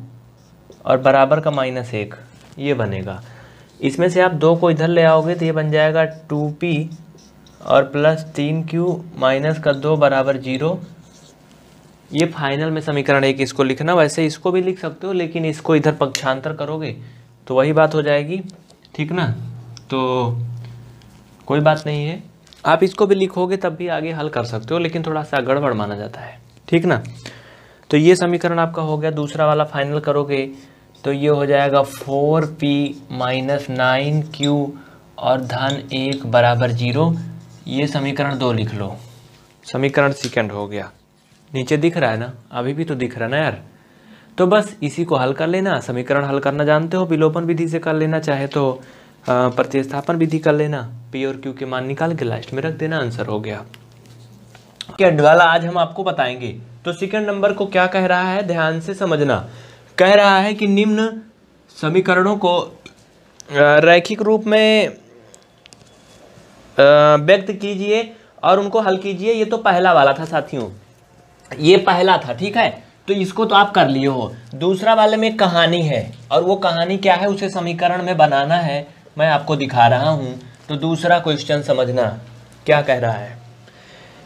और बराबर का माइनस एक, ये बनेगा। इसमें से आप दो को इधर ले आओगे तो ये बन जाएगा टू पी और प्लस तीन क्यू माइनस का दो बराबर ज़ीरो ये फाइनल में समीकरण एक इसको लिखना, वैसे इसको भी लिख सकते हो, लेकिन इसको इधर पक्षांतर करोगे तो वही बात हो जाएगी। ठीक ना? तो कोई बात नहीं है। आप इसको भी लिखोगे तब भी आगे हल कर सकते हो, लेकिन थोड़ा सा गड़बड़ माना जाता है। ठीक ना? तो ये समीकरण आपका हो गया, दूसरा वाला फाइनल करोगे। तो ये हो जाएगा four P minus nine Q और धन एक बराबर ज़ीरो। ये समीकरण दो लिख लो। समीकरण सेकंड हो गया। नीचे दिख रहा है ना? अभी भी तो दिख रहा ना यार। तो बस इसी को हल कर लेना। समीकरण हल करना जानते हो? विलोपन विधि से कर लेना चाहे तो प्रतिस्थापन विधि कर लेना। पी और क्यू के मान निकाल के लास्ट में रख देना। आंसर हो गया। क्या वाला आज हम आपको बताएँगे। तो सेकंड नंबर को क्या कह रहा है? ध्यान से समझना। कह रहा है कि निम्न समीकरणों को रैखिक रूप में व्यक्त कीजिए और उनको हल कीजिए। ये तो पहला वाला था साथियों। ये पहला था, ठीक है? तो इसको तो आप कर लिए हो दूसरा वाले में कहानी है और वो कहानी क्या है, उसे समीकरण में बनाना है। मैं आपको दिखा रहा हूँ। तो दूसरा क्वेश्चन समझना। क्या कह रहा है?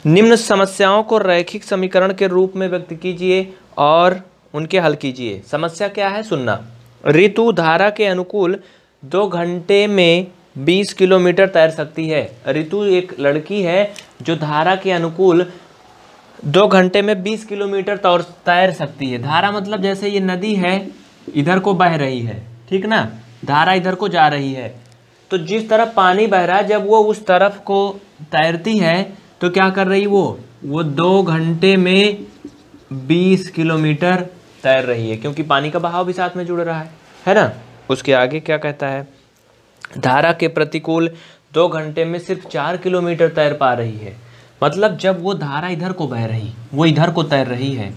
निम्न समस्याओं को रैखिक समीकरण के रूप में व्यक्त कीजिए और उनके हल कीजिए। समस्या क्या है? सुनना। ऋतु धारा के अनुकूल दो घंटे में 20 किलोमीटर तैर सकती है। ऋतु एक लड़की है जो धारा के अनुकूल दो घंटे में 20 किलोमीटर तौर तैर सकती है। धारा मतलब जैसे ये नदी है, इधर को बह रही है। ठीक ना? धारा इधर को जा रही है। तो जिस तरफ़ पानी बह रहा है, जब वो उस तरफ़ को तैरती है तो क्या कर रही वो? वो दो घंटे में 20 किलोमीटर तैर रही है, क्योंकि पानी का बहाव भी साथ में जुड़ रहा है है ना? उसके आगे क्या कहता है? धारा के प्रतिकूल दो घंटे में सिर्फ़ चार किलोमीटर तैर पा रही है। मतलब जब वो धारा इधर को बह रही, वो इधर को तैर रही है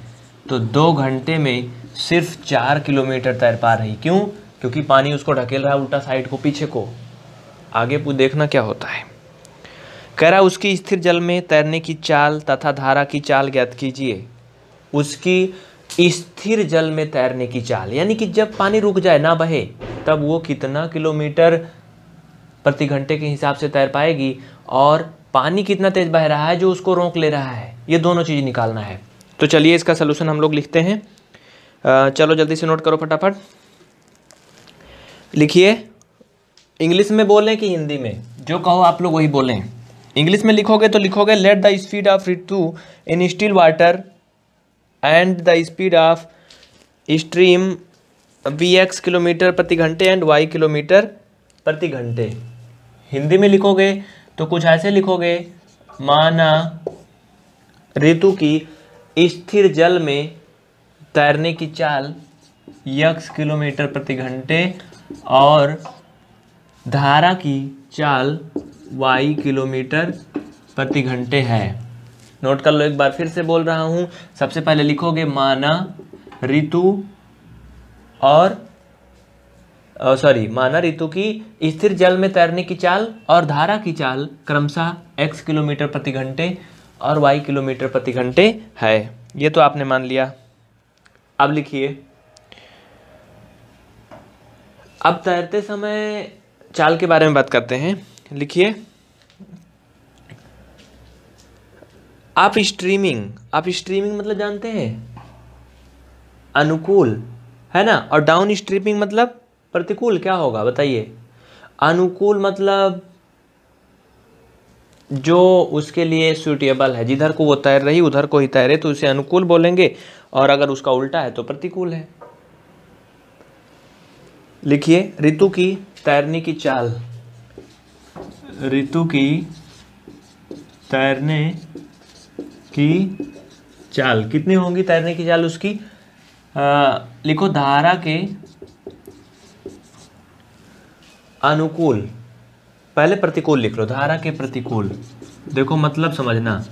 तो दो घंटे में सिर्फ़ चार किलोमीटर तैर पा रही। क्यों? क्योंकि पानी उसको ढकेल रहा है उल्टा साइड को, पीछे को। आगे देखना क्या होता है। कह रहा उसकी स्थिर जल में तैरने की चाल तथा धारा की चाल ज्ञात कीजिए। उसकी स्थिर जल में तैरने की चाल, यानी कि जब पानी रुक जाए, ना बहे, तब वो कितना किलोमीटर प्रति घंटे के हिसाब से तैर पाएगी और पानी कितना तेज बह रहा है जो उसको रोक ले रहा है, ये दोनों चीज़ निकालना है। तो चलिए इसका सोल्यूशन हम लोग लिखते हैं। चलो जल्दी से नोट करो फटाफट। लिखिए, इंग्लिश में बोलें कि हिंदी में? जो कहो आप लोग वही बोलें। इंग्लिश में लिखोगे तो लिखोगे let the speed of two in still water and the speed of stream be x kilometre प्रति घंटे एंड वाई किलोमीटर प्रति घंटे हिंदी में लिखोगे तो कुछ ऐसे लिखोगे, माना ऋतु की स्थिर जल में तैरने की चाल यक्स किलोमीटर प्रति घंटे और धारा की चाल वाई किलोमीटर प्रति घंटे है। नोट कर लो, एक बार फिर से बोल रहा हूँ। सबसे पहले लिखोगे माना, ऋतु और सॉरी माना ऋतु की स्थिर जल में तैरने की चाल और धारा की चाल क्रमशः x किलोमीटर प्रति घंटे और y किलोमीटर प्रति घंटे है। ये तो आपने मान लिया। अब लिखिए। अब तैरते समय चाल के बारे में बात करते हैं। लिखिए। आप स्ट्रीमिंग आप स्ट्रीमिंग मतलब जानते हैं? अनुकूल, है ना? और डाउन स्ट्रीमिंग मतलब प्रतिकूल क्या होगा, बताइए? अनुकूल मतलब जो उसके लिए सुटेबल है, जिधर को वो तैर रही, उधर को ही तैरे तो उसे अनुकूल बोलेंगे। और अगर उसका उल्टा है तो प्रतिकूल है। लिखिए, ऋतु की तैरने की चाल। ऋतु की तैरने की चाल। कितनी होंगी तैरने की चाल उसकी? आ, लिखो धारा के अनुकूल। पहले प्रतिकूल लिख लो धारा के प्रतिकूल। देखो मतलब समझना।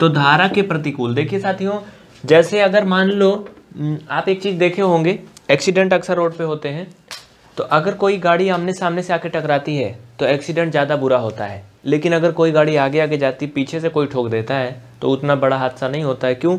तो धारा के प्रतिकूल देखिए साथियों जैसे अगर मान लो आप एक चीज़ देखे होंगे एक्सीडेंट अक्सर रोड पे होते हैं तो अगर कोई गाड़ी आमने सामने से आके टकराती है तो एक्सीडेंट ज़्यादा बुरा होता है। लेकिन अगर कोई गाड़ी आगे आगे जाती, पीछे से कोई ठोक देता है तो उतना बड़ा हादसा नहीं होता है। क्यों?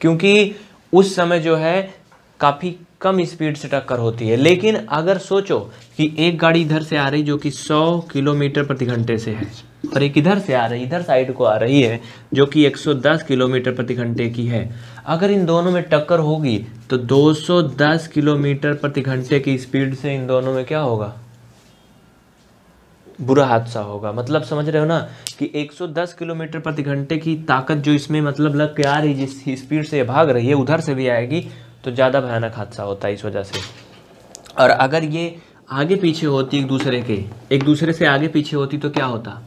क्योंकि उस समय जो है, काफ़ी कम स्पीड से टक्कर होती है। लेकिन अगर सोचो कि एक गाड़ी इधर से आ रही जो कि 100 किलोमीटर प्रति घंटे से है और एक इधर से आ रही है इधर साइड को आ रही है, जो कि 110 किलोमीटर प्रति घंटे की है। अगर इन दोनों में टक्कर होगी तो 210 किलोमीटर प्रति घंटे की स्पीड से इन दोनों में क्या होगा? बुरा हादसा होगा। मतलब समझ रहे हो ना कि 110 किलोमीटर प्रति घंटे की ताकत जो इसमें मतलब लग के आ रही, जिस स्पीड से भाग रही है, उधर से भी आएगी तो ज़्यादा भयानक हादसा होता है इस वजह से। और अगर ये आगे पीछे होती एक दूसरे के, एक दूसरे से आगे पीछे होती तो क्या होता?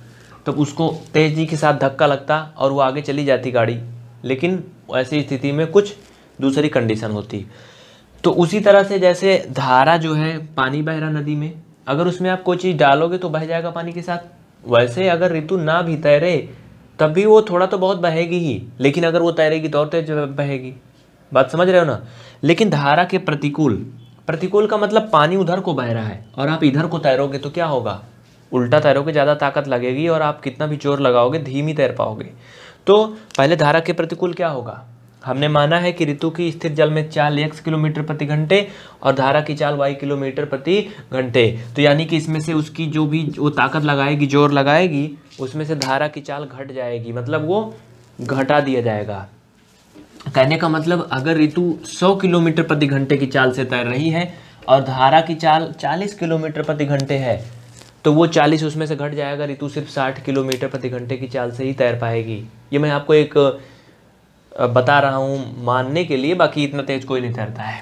तो उसको तेज़ी के साथ धक्का लगता और वो आगे चली जाती गाड़ी। लेकिन ऐसी स्थिति में कुछ दूसरी कंडीशन होती। तो उसी तरह से जैसे धारा जो है पानी बह रहा नदी में, अगर उसमें आप कोई चीज़ डालोगे तो बह जाएगा पानी के साथ। वैसे अगर ऋतु ना भी तैरे, तब भी वो थोड़ा तो बहुत बहेगी ही, लेकिन अगर वो तैरेगी तो और तेज बहेगी। बात समझ रहे हो ना? लेकिन धारा के प्रतिकूल प्रतिकूल का मतलब पानी उधर को बह रहा है और आप इधर को तैरोगे तो क्या होगा? उल्टा तैरोगे, ज़्यादा ताकत लगेगी और आप कितना भी ज़ोर लगाओगे, धीमी तैर पाओगे। तो पहले धारा के प्रतिकूल क्या होगा? हमने माना है कि ऋतु की स्थिर जल में चाल एक्स किलोमीटर प्रति घंटे और धारा की चाल वाई किलोमीटर प्रति घंटे। तो यानी कि इसमें से उसकी जो भी वो ताकत लगाएगी, ज़ोर लगाएगी, उसमें से धारा की चाल घट जाएगी। मतलब वो घटा दिया जाएगा। कहने का मतलब अगर ऋतु 100 किलोमीटर प्रति घंटे की चाल से तैर रही है और धारा की चाल 40 किलोमीटर प्रति घंटे है तो वो 40 उसमें से घट जाएगा ऋतु सिर्फ़ 60 किलोमीटर प्रति घंटे की चाल से ही तैर पाएगी। ये मैं आपको एक बता रहा हूँ मानने के लिए, बाकी इतना तेज कोई नहीं तैरता है।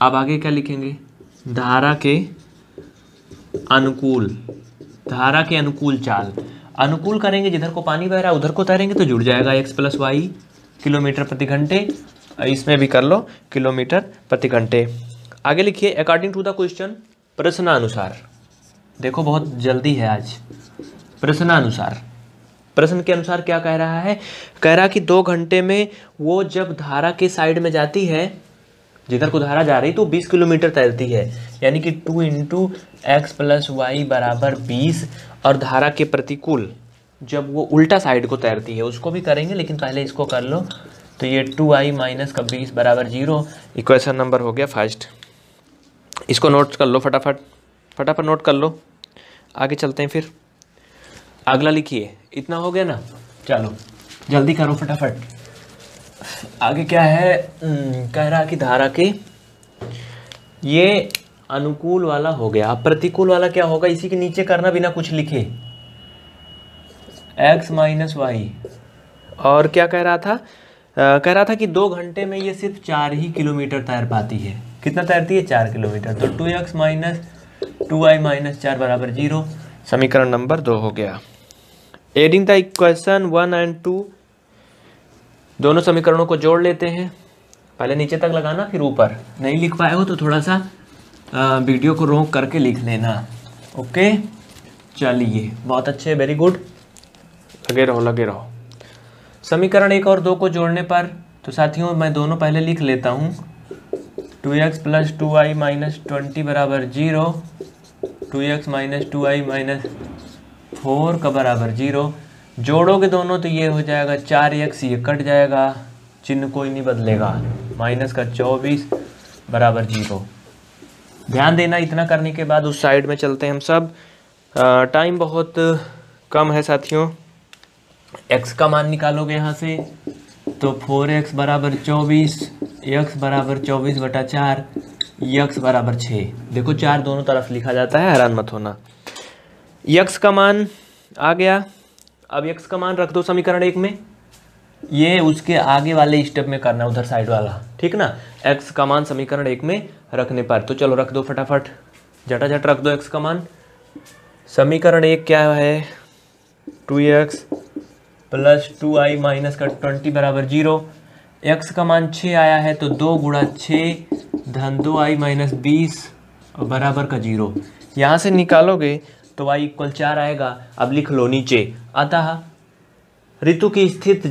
अब आगे क्या लिखेंगे? धारा के अनुकूल, धारा के अनुकूल चाल। अनुकूल करेंगे जिधर को पानी बह रहा है, उधर को तैरेंगे तो जुड़ जाएगा एक्स प्लस वाई किलोमीटर प्रति घंटे। इसमें भी कर लो, किलोमीटर प्रति घंटे। आगे लिखिए अकॉर्डिंग टू द क्वेश्चन प्रश्नानुसार। देखो, बहुत जल्दी है आज। प्रश्नानुसार। प्रश्न के अनुसार क्या कह रहा है? कह रहा कि दो घंटे में वो जब धारा के साइड में जाती है, जिधर को धारा जा रही तो 20 किलोमीटर तैरती है। यानी कि two into x plus y बराबर बीस और धारा के प्रतिकूल जब वो उल्टा साइड को तैरती है, उसको भी करेंगे, लेकिन पहले इसको कर लो। तो ये टू आई माइनस का बीस बराबर ज़ीरो, इक्वेशन नंबर हो गया फ़र्स्ट। इसको नोट कर लो फटाफट। फटाफट नोट कर लो। आगे चलते हैं फिर। अगला लिखिए। इतना हो गया ना? चलो जल्दी करो फटाफट। आगे क्या है? कह रहा कि धारा के ये अनुकूल वाला हो गया। प्रतिकूल वाला क्या होगा? इसी के नीचे करना बिना कुछ लिखे। X माइनस वाई और क्या कह रहा था? आ, कह रहा था कि दो घंटे में ये सिर्फ़ चार ही किलोमीटर तैर पाती है। कितना तैरती है? चार किलोमीटर। तो two x minus two y minus चार बराबर ज़ीरो। समीकरण नंबर दो हो गया। Adding the equation one and two. दोनों समीकरणों को जोड़ लेते हैं। पहले नीचे तक लगाना फिर ऊपर। नहीं लिख पाए हो तो थोड़ा सा आ, वीडियो को रोक करके लिख लेना। ओके? चलिए बहुत अच्छे वेरी गुड लगे रहो लगे रहो। समीकरण एक और दो को जोड़ने पर तो साथियों मैं दोनों पहले लिख लेता हूँ। Two x plus two y minus twenty बराबर zero, two x minus two y minus four का बराबर ज़ीरो। जोड़ोगे दोनों तो ये हो जाएगा चार एक्स, ये कट जाएगा, चिन्ह कोई नहीं बदलेगा। माइनस का चौबीस बराबर ज़ीरो। ध्यान देना इतना करने के बाद उस साइड में चलते हैं हम सब। टाइम बहुत कम है साथियों। एक्स का मान निकालोगे यहाँ से। तो फोर एक्स बराबर चौबीस, एक्स बराबर चौबीस बटा चार यक्स बराबर छः। देखो चार दोनों तरफ़ लिखा जाता है, हैरान मत होना। यक्स का मान आ गया। अब यक्स का मान रख दो समीकरण एक में। ये उसके आगे वाले स्टेप में करना, उधर साइड वाला। ठीक ना? एक्स का मान समीकरण एक में रखने पर। तो चलो रख दो फटाफट। झटाझट रख दो एक्स का मान। समीकरण एक क्या है? Two x plus two y minus का ट्वेंटी बराबर ज़ीरो। एक्स का मान छः आया है तो दो गुणा छः धन दो आई माइनस बीस बराबर का ज़ीरो। यहाँ से निकालोगे तो आई इक्वल चार आएगा। अब लिख लो नीचे। अतः ऋतु की स्थित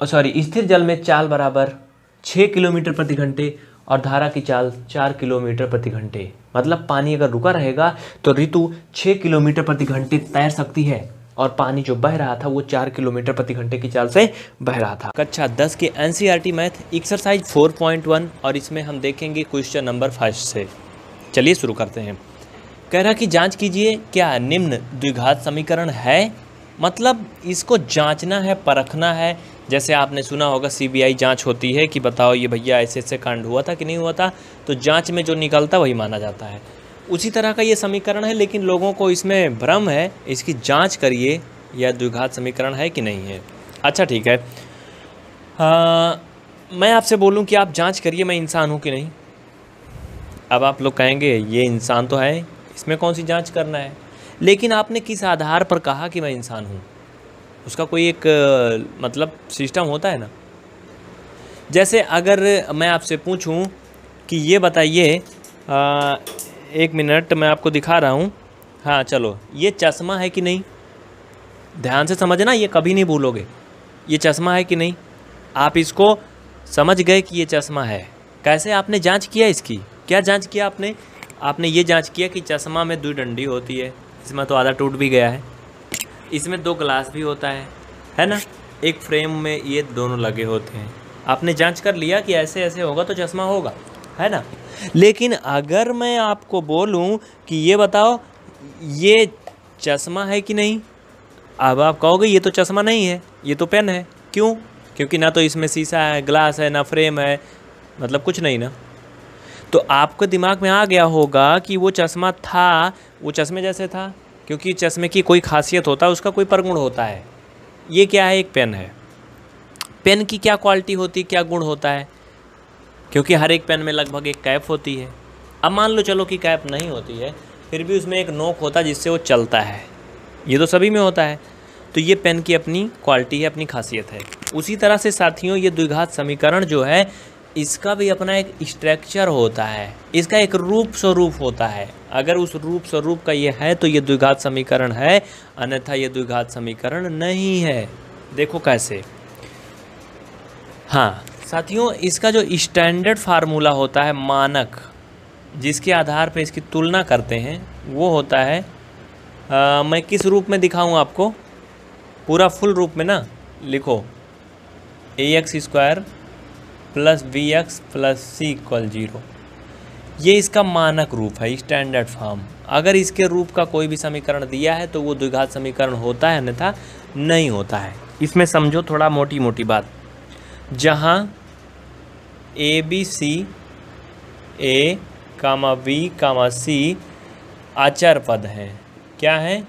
सॉरी, स्थिर जल में चाल बराबर छः किलोमीटर प्रति घंटे और धारा की चाल चार किलोमीटर प्रति घंटे। मतलब पानी अगर रुका रहेगा तो ऋतु छः किलोमीटर प्रति घंटे तैर सकती है। और पानी जो बह रहा था वो चार किलोमीटर प्रति घंटे की चाल से बह रहा था। कक्षा दस के N math exercise four point one और इसमें हम देखेंगे क्वेश्चन नंबर फ़र्स्ट से। चलिए शुरू करते हैं। कह रहा कि जाँच कीजिए, क्या निम्न द्विघात समीकरण है? मतलब इसको जांचना है, परखना है। जैसे आपने सुना होगा सीबीआई जाँच होती है कि बताओ, ये भैया ऐसे ऐसे कांड हुआ था कि नहीं हुआ था? तो जाँच में जो निकलता वही माना जाता है। उसी तरह का ये समीकरण है लेकिन लोगों को इसमें भ्रम है इसकी जाँच करिए यह द्विघात समीकरण है कि नहीं है। अच्छा ठीक है। आ, मैं आपसे बोलूँ कि आप जाँच करिए मैं इंसान हूँ कि नहीं। अब आप लोग कहेंगे ये इंसान तो है इसमें कौन सी जाँच करना है? लेकिन आपने किस आधार पर कहा कि मैं इंसान हूँ? उसका कोई एक मतलब सिस्टम होता है ना? जैसे अगर मैं आपसे पूछूँ कि ये बताइए एक मिनट, मैं आपको दिखा रहा हूँ। हाँ चलो। ये चश्मा है कि नहीं? ध्यान से समझना, ये कभी नहीं भूलोगे। ये चश्मा है कि नहीं? आप इसको समझ गए कि ये चश्मा है। कैसे आपने जाँच किया इसकी? क्या जाँच किया आपने? आपने ये जाँच किया कि चश्मा में दो डंडी होती है। इसमें तो आधा टूट भी गया है। इसमें दो ग्लास भी होता है। है ना? एक फ्रेम में ये दोनों लगे होते हैं। आपने जाँच कर लिया कि ऐसे ऐसे होगा तो चश्मा होगा। है ना? लेकिन अगर मैं आपको बोलूँ कि ये बताओ, ये चश्मा है कि नहीं? अब आप कहोगे, ये तो चश्मा नहीं है, ये तो पेन है। क्यों? क्योंकि ना तो इसमें शीशा है, ग्लास है, ना फ्रेम है मतलब कुछ नहीं ना। तो आपके दिमाग में आ गया होगा कि वो चश्मा था, वो चश्मे जैसे था, क्योंकि चश्मे की कोई खासियत होता है उसका कोई प्रगुण होता है। ये क्या है? एक पेन है। पेन की क्या क्वालिटी होती, क्या गुण होता है? क्योंकि हर एक पेन में लगभग एक कैप होती है। अब मान लो चलो कि कैप नहीं होती है, फिर भी उसमें एक नोक होता है जिससे वो चलता है। ये तो सभी में होता है। तो ये पेन की अपनी क्वालिटी है, अपनी खासियत है। उसी तरह से साथियों, ये द्विघात समीकरण जो है, इसका भी अपना एक स्ट्रक्चर होता है। इसका एक रूप स्वरूप होता है। अगर उस रूप स्वरूप का ये है तो ये द्विघात समीकरण है। अन्यथा ये द्विघात समीकरण नहीं है। देखो कैसे। हाँ साथियों इसका जो स्टैंडर्ड फार्मूला होता है मानक जिसके आधार पर इसकी तुलना करते हैं वो होता है आ, मैं किस रूप में दिखाऊँ आपको? पूरा फुल रूप में ना? लिखो। A x square plus b x plus c equal zero ये इसका मानक रूप है स्टैंडर्ड फॉर्म अगर इसके रूप का कोई भी समीकरण दिया है तो वो द्विघात समीकरण होता है अन्यथा नहीं होता है। इसमें समझो थोड़ा मोटी मोटी बात। जहाँ A B C A comma B comma सी आचार पद हैं। क्या है?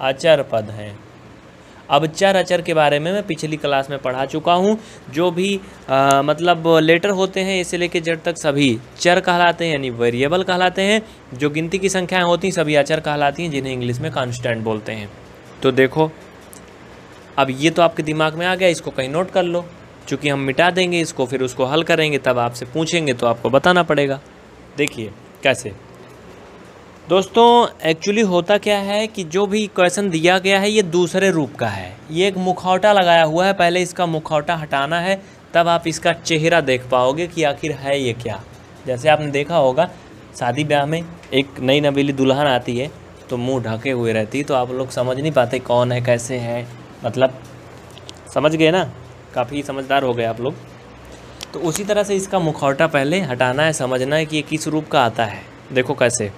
आचार पद हैं। अब चर अचर के बारे में मैं पिछली क्लास में पढ़ा चुका हूँ। जो भी आ, मतलब लेटर होते हैं इसे लेके जड़ तक सभी चर कहलाते हैं यानी वेरिएबल कहलाते हैं। जो गिनती की संख्याएँ होती हैं सभी अचर कहलाती हैं जिन्हें इंग्लिश में कॉन्स्टेंट बोलते हैं। तो देखो अब ये तो आपके दिमाग में आ गया इसको कहीं नोट कर लो। चूँकि हम मिटा देंगे इसको, फिर उसको हल करेंगे, तब आपसे पूछेंगे तो आपको बताना पड़ेगा। देखिए, कैसे? दोस्तों एक्चुअली होता क्या है कि जो भी क्वेश्चन दिया गया है, ये दूसरे रूप का है। ये एक मुखौटा लगाया हुआ है, पहले इसका मुखौटा हटाना है, तब आप इसका चेहरा देख पाओगे कि आखिर है ये क्या। जैसे आपने देखा होगा, शादी ब्याह में एक नई नबीली दुल्हन आती है तो मुँह ढके हुए रहती है तो आप लोग समझ नहीं पाते कौन है, कैसे है मतलब समझ गए ना? काफ़ी समझदार हो गए आप लोग। तो उसी तरह से इसका मुखौटा पहले हटाना है समझना है कि ये किस रूप का आता है। देखो कैसे।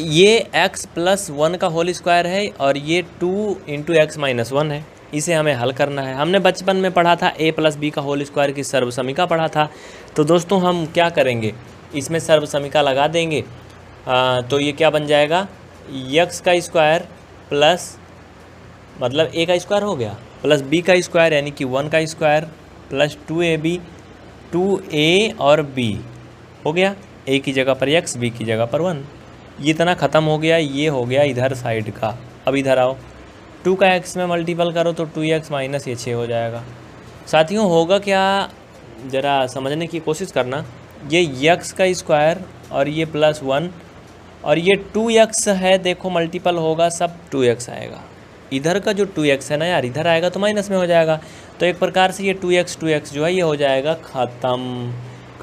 ये x प्लस वन का होल स्क्वायर है और ये two into x minus one है। इसे हमें हल करना है। हमने बचपन में पढ़ा था a प्लस बी का होल स्क्वायर की सर्वसमिका पढ़ा था। तो दोस्तों हम क्या करेंगे? इसमें सर्वसमिका लगा देंगे। आ, तो ये क्या बन जाएगा? यक्स का स्क्वायर प्लस मतलब ए का स्क्वायर हो गया। प्लस बी का स्क्वायर यानी कि वन का square plus two a b, two a और बी। हो गया? ए की जगह पर एक्स बी की जगह पर वन। ये इतना ख़त्म हो गया, ये हो गया इधर साइड का। अब इधर आओ। टू का एक्स में मल्टीपल करो तो टू एक्स माइनस ये छः हो जाएगा। साथियों, होगा क्या? ज़रा समझने की कोशिश करना। ये यक्स का स्क्वायर और ये प्लस वन और ये टू एक्स है, देखो मल्टीपल होगा, सब टू एक्स आएगा। इधर का जो टू एक्स है ना यार, इधर आएगा तो माइनस में हो जाएगा। तो एक प्रकार से ये टू एक्स टू एक्स जो है, ये हो जाएगा ख़त्म।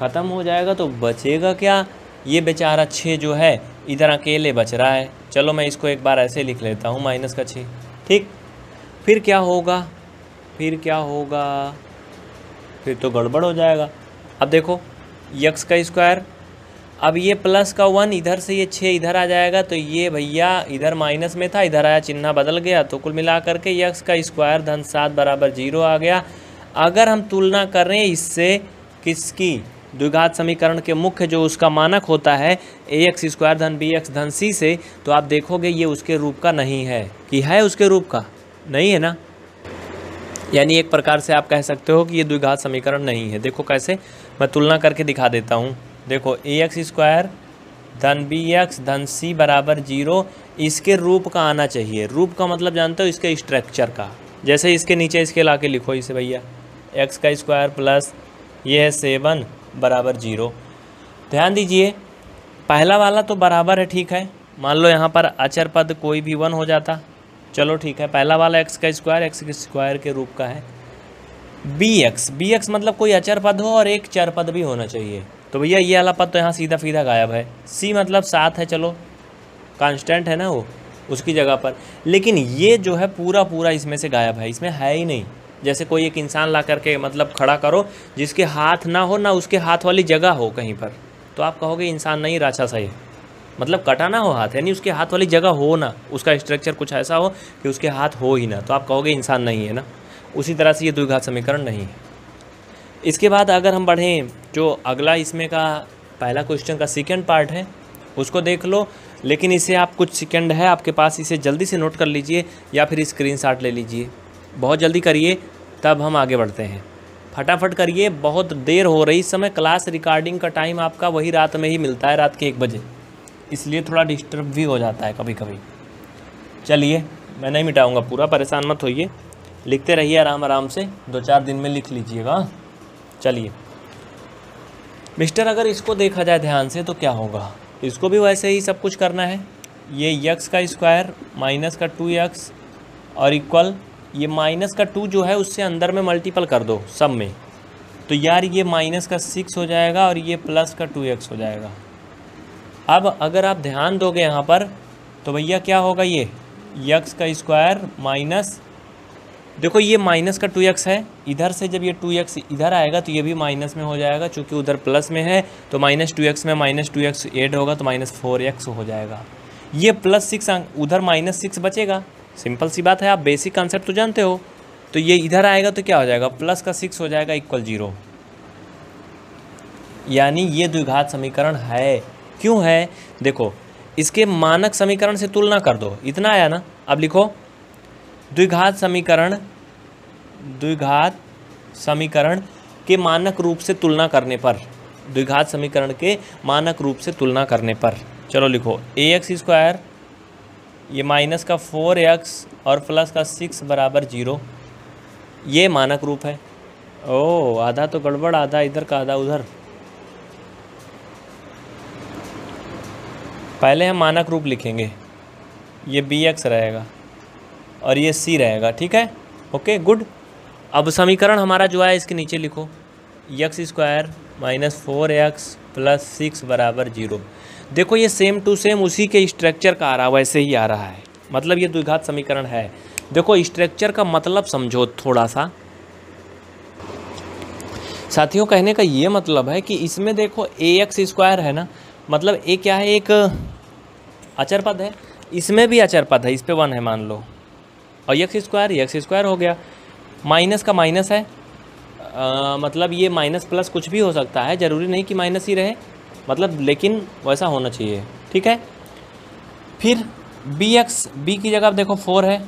ख़त्म हो जाएगा तो बचेगा क्या? ये बेचारा छः जो है, इधर अकेले बच रहा है। चलो मैं इसको एक बार ऐसे लिख लेता हूँ, माइनस का छः ठीक? फिर क्या होगा? फिर क्या होगा? फिर तो गड़बड़ हो जाएगा। अब देखो, यक्स का स्क्वायर अब ये प्लस का वन इधर से ये छः इधर आ जाएगा तो ये भैया इधर माइनस में था, इधर आया, चिन्ह बदल गया तो कुल मिला करके यक्स का स्क्वायर धन सात बराबर ज़ीरो आ गया। अगर हम तुलना कर इससे किसकी? द्विघात समीकरण के मुख्य जो उसका मानक होता है ए एक्स स्क्वायर धन बी एक्स धन सी से तो आप देखोगे ये उसके रूप का नहीं है। कि है उसके रूप का? नहीं है ना? यानी एक प्रकार से आप कह सकते हो कि ये द्विघात समीकरण नहीं है। देखो कैसे, मैं तुलना करके दिखा देता हूँ। देखो ए एक्स स्क्वायर धन बी एक्स धन सी बराबर ज़ीरो इसके रूप का आना चाहिए। रूप का मतलब जानते हो, इसके स्ट्रक्चर का। जैसे इसके नीचे इसके ला के लिखो इसे भैया। एक्स का स्क्वायर प्लस ये है सेवन बराबर ज़ीरो ध्यान दीजिए, पहला वाला तो बराबर है, ठीक है। मान लो यहाँ पर अचर पद कोई भी वन हो जाता। चलो, ठीक है। पहला वाला एक्स का स्क्वायर एक्स के स्क्वायर के रूप का है। बी एक्स बी एक्स मतलब कोई अचर पद हो और एक चर पद भी होना चाहिए। तो भैया ये वाला पद तो यहाँ सीधा सीधा गायब है। सी मतलब सात है, चलो। कांस्टेंट है ना वो, उसकी जगह पर। लेकिन ये जो है पूरा पूरा इसमें से गायब है, इसमें है ही नहीं। जैसे कोई एक इंसान ला करके मतलब खड़ा करो, जिसके हाथ ना हो, ना उसके हाथ वाली जगह हो कहीं पर। तो आप कहोगे इंसान नहीं राछा सही मतलब कटा ना हो हाथ, यानी उसके हाथ वाली जगह हो ना, उसका स्ट्रक्चर कुछ ऐसा हो कि उसके हाथ हो ही ना। तो आप कहोगे इंसान नहीं है ना। उसी तरह से ये द्विघात समीकरण नहीं है। इसके बाद अगर हम बढ़ें, जो अगला इसमें का पहला क्वेश्चन का सेकेंड पार्ट है, उसको देख लो, लेकिन इसे आप कुछ सेकेंड है, आपके पास इसे जल्दी से नोट कर लीजिए, या फिर स्क्रीन ले लीजिए। बहुत जल्दी करिए, तब हम आगे बढ़ते हैं। फटाफट करिए, बहुत देर हो रही, इस समय क्लास रिकॉर्डिंग का टाइम आपका वही रात में ही मिलता है, रात के एक बजे। इसलिए थोड़ा डिस्टर्ब भी हो जाता है कभी कभी चलिए, मैं नहीं मिटाऊँगा, पूरा परेशान मत होइए। लिखते रहिए आराम आराम से, दो चार दिन में लिख लीजिएगा। चलिए। मिस्टर, अगर इसको देखा जाए ध्यान से तो क्या होगा? इसको भी वैसे ही सब कुछ करना है। ये यक्स का स्क्वायर माइनस का टू यक्स और इक्वल, ये माइनस का टू जो है, उससे अंदर में मल्टीपल कर दो, सब में। तो यार, ये माइनस का सिक्स हो जाएगा और ये प्लस का टू एक्स हो जाएगा। अब अगर आप ध्यान दोगे यहाँ पर तो भैया क्या होगा ये? यक्स का स्क्वायर माइनस देखो, ये माइनस का टू एक्स है। इधर से जब ये टू एक्स इधर आएगा तो ये भी माइनस में हो जाएगा। क्योंकि उधर प्लस में है तो माइनस टू एक्स में माइनस टू एक्स एड होगा तो माइनस फोर एक्स हो जाएगा। ये प्लस सिक्स उधर माइनस सिक्स बचेगा। सिंपल सी बात है, आप बेसिक कॉन्सेप्ट तो जानते हो। तो ये इधर आएगा तो क्या हो जाएगा? प्लस का सिक्स हो जाएगा इक्वल ज़ीरो। यानी ये द्विघात समीकरण है। क्यों है? देखो, इसके मानक समीकरण से तुलना कर दो। इतना आया ना? अब लिखो। द्विघात समीकरण द्विघात समीकरण के मानक रूप से तुलना करने पर, द्विघात समीकरण के मानक रूप से तुलना करने पर। चलो लिखो ए एक्स स्क्वायर ये माइनस का फोर एक्स और प्लस का सिक्स बराबर ज़ीरो ये मानक रूप है। ओ, आधा तो गड़बड़, आधा इधर का, आधा उधर। पहले हम मानक रूप लिखेंगे, ये बी एक्स रहेगा। और ये सी रहेगा, ठीक है? ओके गुड अब समीकरण हमारा जो है, इसके नीचे लिखो। X square minus four x plus six बराबर ज़ीरो देखो, ये सेम टू सेम उसी के स्ट्रक्चर का आ रहा, वैसे ही आ रहा है। मतलब ये द्विघात समीकरण है। देखो स्ट्रक्चर का मतलब समझो थोड़ा सा साथियों, कहने का ये मतलब है कि इसमें देखो ए एक्स स्क्वायर है ना? मतलब ए क्या है? एक अचर पद है। इसमें भी अचर पद है, इस पर वन है, मान लो। और एक्स स्क्वायर एक्स स्क्वायर हो गया। माइनस का माइनस है। आ, मतलब ये माइनस प्लस कुछ भी हो सकता है ज़रूरी नहीं कि माइनस ही रहे। मतलब लेकिन वैसा होना चाहिए ठीक है? फिर बी एक्स बी की जगह देखो फोर है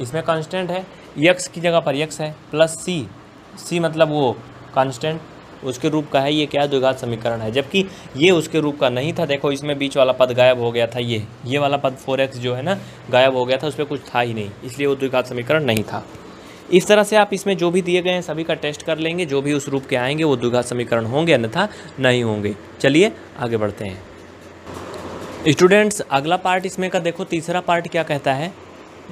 इसमें कांस्टेंट है यक्स की जगह पर यक्स है प्लस सी। सी मतलब वो कांस्टेंट। उसके रूप का है, ये क्या द्विघात समीकरण है? जबकि ये उसके रूप का नहीं था, देखो, इसमें बीच वाला पद गायब हो गया था, ये। ये वाला पद फोर एक्स जो है ना, गायब हो गया था उस पर कुछ था ही नहीं, इसलिए वो द्विघात समीकरण नहीं था। इस तरह से आप इसमें जो भी दिए गए हैं, सभी का टेस्ट कर लेंगे, जो भी उस रूप के आएँगे, वो द्विघात समीकरण होंगे, अन्यथा नहीं होंगे। चलिए, आगे बढ़ते हैं। स्टूडेंट्स, अगला पार्ट इसमें का देखो, तीसरा पार्ट क्या कहता है?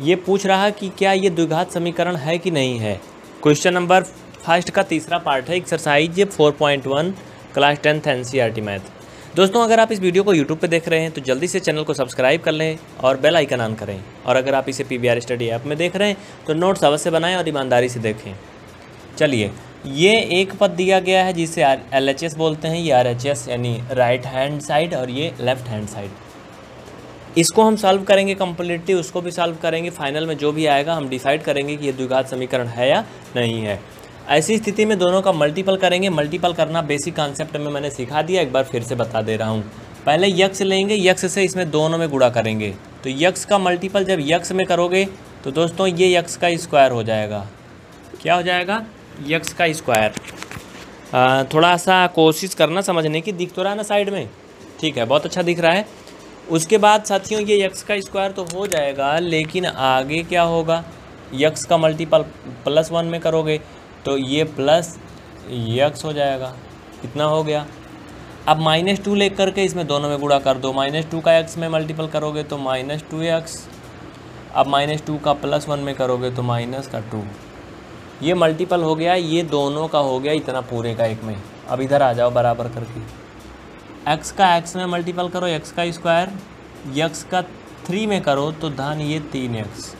ये पूछ रहा कि क्या ये द्विघात समीकरण है कि नहीं है? क्वेश्चन नंबर फ़र्स्ट का तीसरा पार्ट है exercise four point one class tenth N C math दोस्तों, अगर आप इस वीडियो को यूट्यूब पे देख रहे हैं तो जल्दी से चैनल को सब्सक्राइब कर लें और बेल आइकन ऑन करें। और अगर आप इसे P V R study app में देख रहे हैं तो नोट्स अवश्य बनाएँ और ईमानदारी से देखें। चलिए, ये एक पद दिया गया है जिसे एल एच एस बोलते हैं। ये आर एच एस यानी राइट हैंड साइड और ये लेफ़्ट हैंड साइड इसको हम सॉल्व करेंगे कम्प्लीटली उसको भी सॉल्व करेंगे। फाइनल में जो भी आएगा, हम डिसाइड करेंगे कि ये द्विघात समीकरण है या नहीं है। ऐसी स्थिति में दोनों का मल्टीपल करेंगे। मल्टीपल करना बेसिक कॉन्सेप्ट में मैंने सिखा दिया, एक बार फिर से बता दे रहा हूँ। पहले यक्स लेंगे यक्स से इसमें दोनों में गुड़ा करेंगे। तो यक्स का मल्टीपल जब यक्स में करोगे तो दोस्तों ये यक्स का स्क्वायर हो जाएगा। क्या हो जाएगा? यक्स का स्क्वायर थोड़ा सा कोशिश करना समझने की, दिख तो रहा है ना साइड में? ठीक है, बहुत अच्छा दिख रहा है। उसके बाद साथियों, ये यक्स का स्क्वायर तो हो जाएगा, लेकिन आगे क्या होगा? यक्स का मल्टीपल प्लस वन में करोगे। तो ये प्लस यक्स हो जाएगा। कितना हो गया। अब माइनस टू ले करके इसमें दोनों में गुड़ा कर दो। माइनस टू का एक्स में मल्टीपल करोगे तो माइनस टू एक्स अब माइनस टू का प्लस वन में करोगे तो माइनस का टू ये मल्टीपल हो गया, ये दोनों का हो गया इतना पूरे का एक में। अब इधर आ जाओ बराबर करके। एक्स का एक्स में मल्टीपल करो एक्स का स्क्वायर यक्स का थ्री में करो तो धन ये तीन एक्स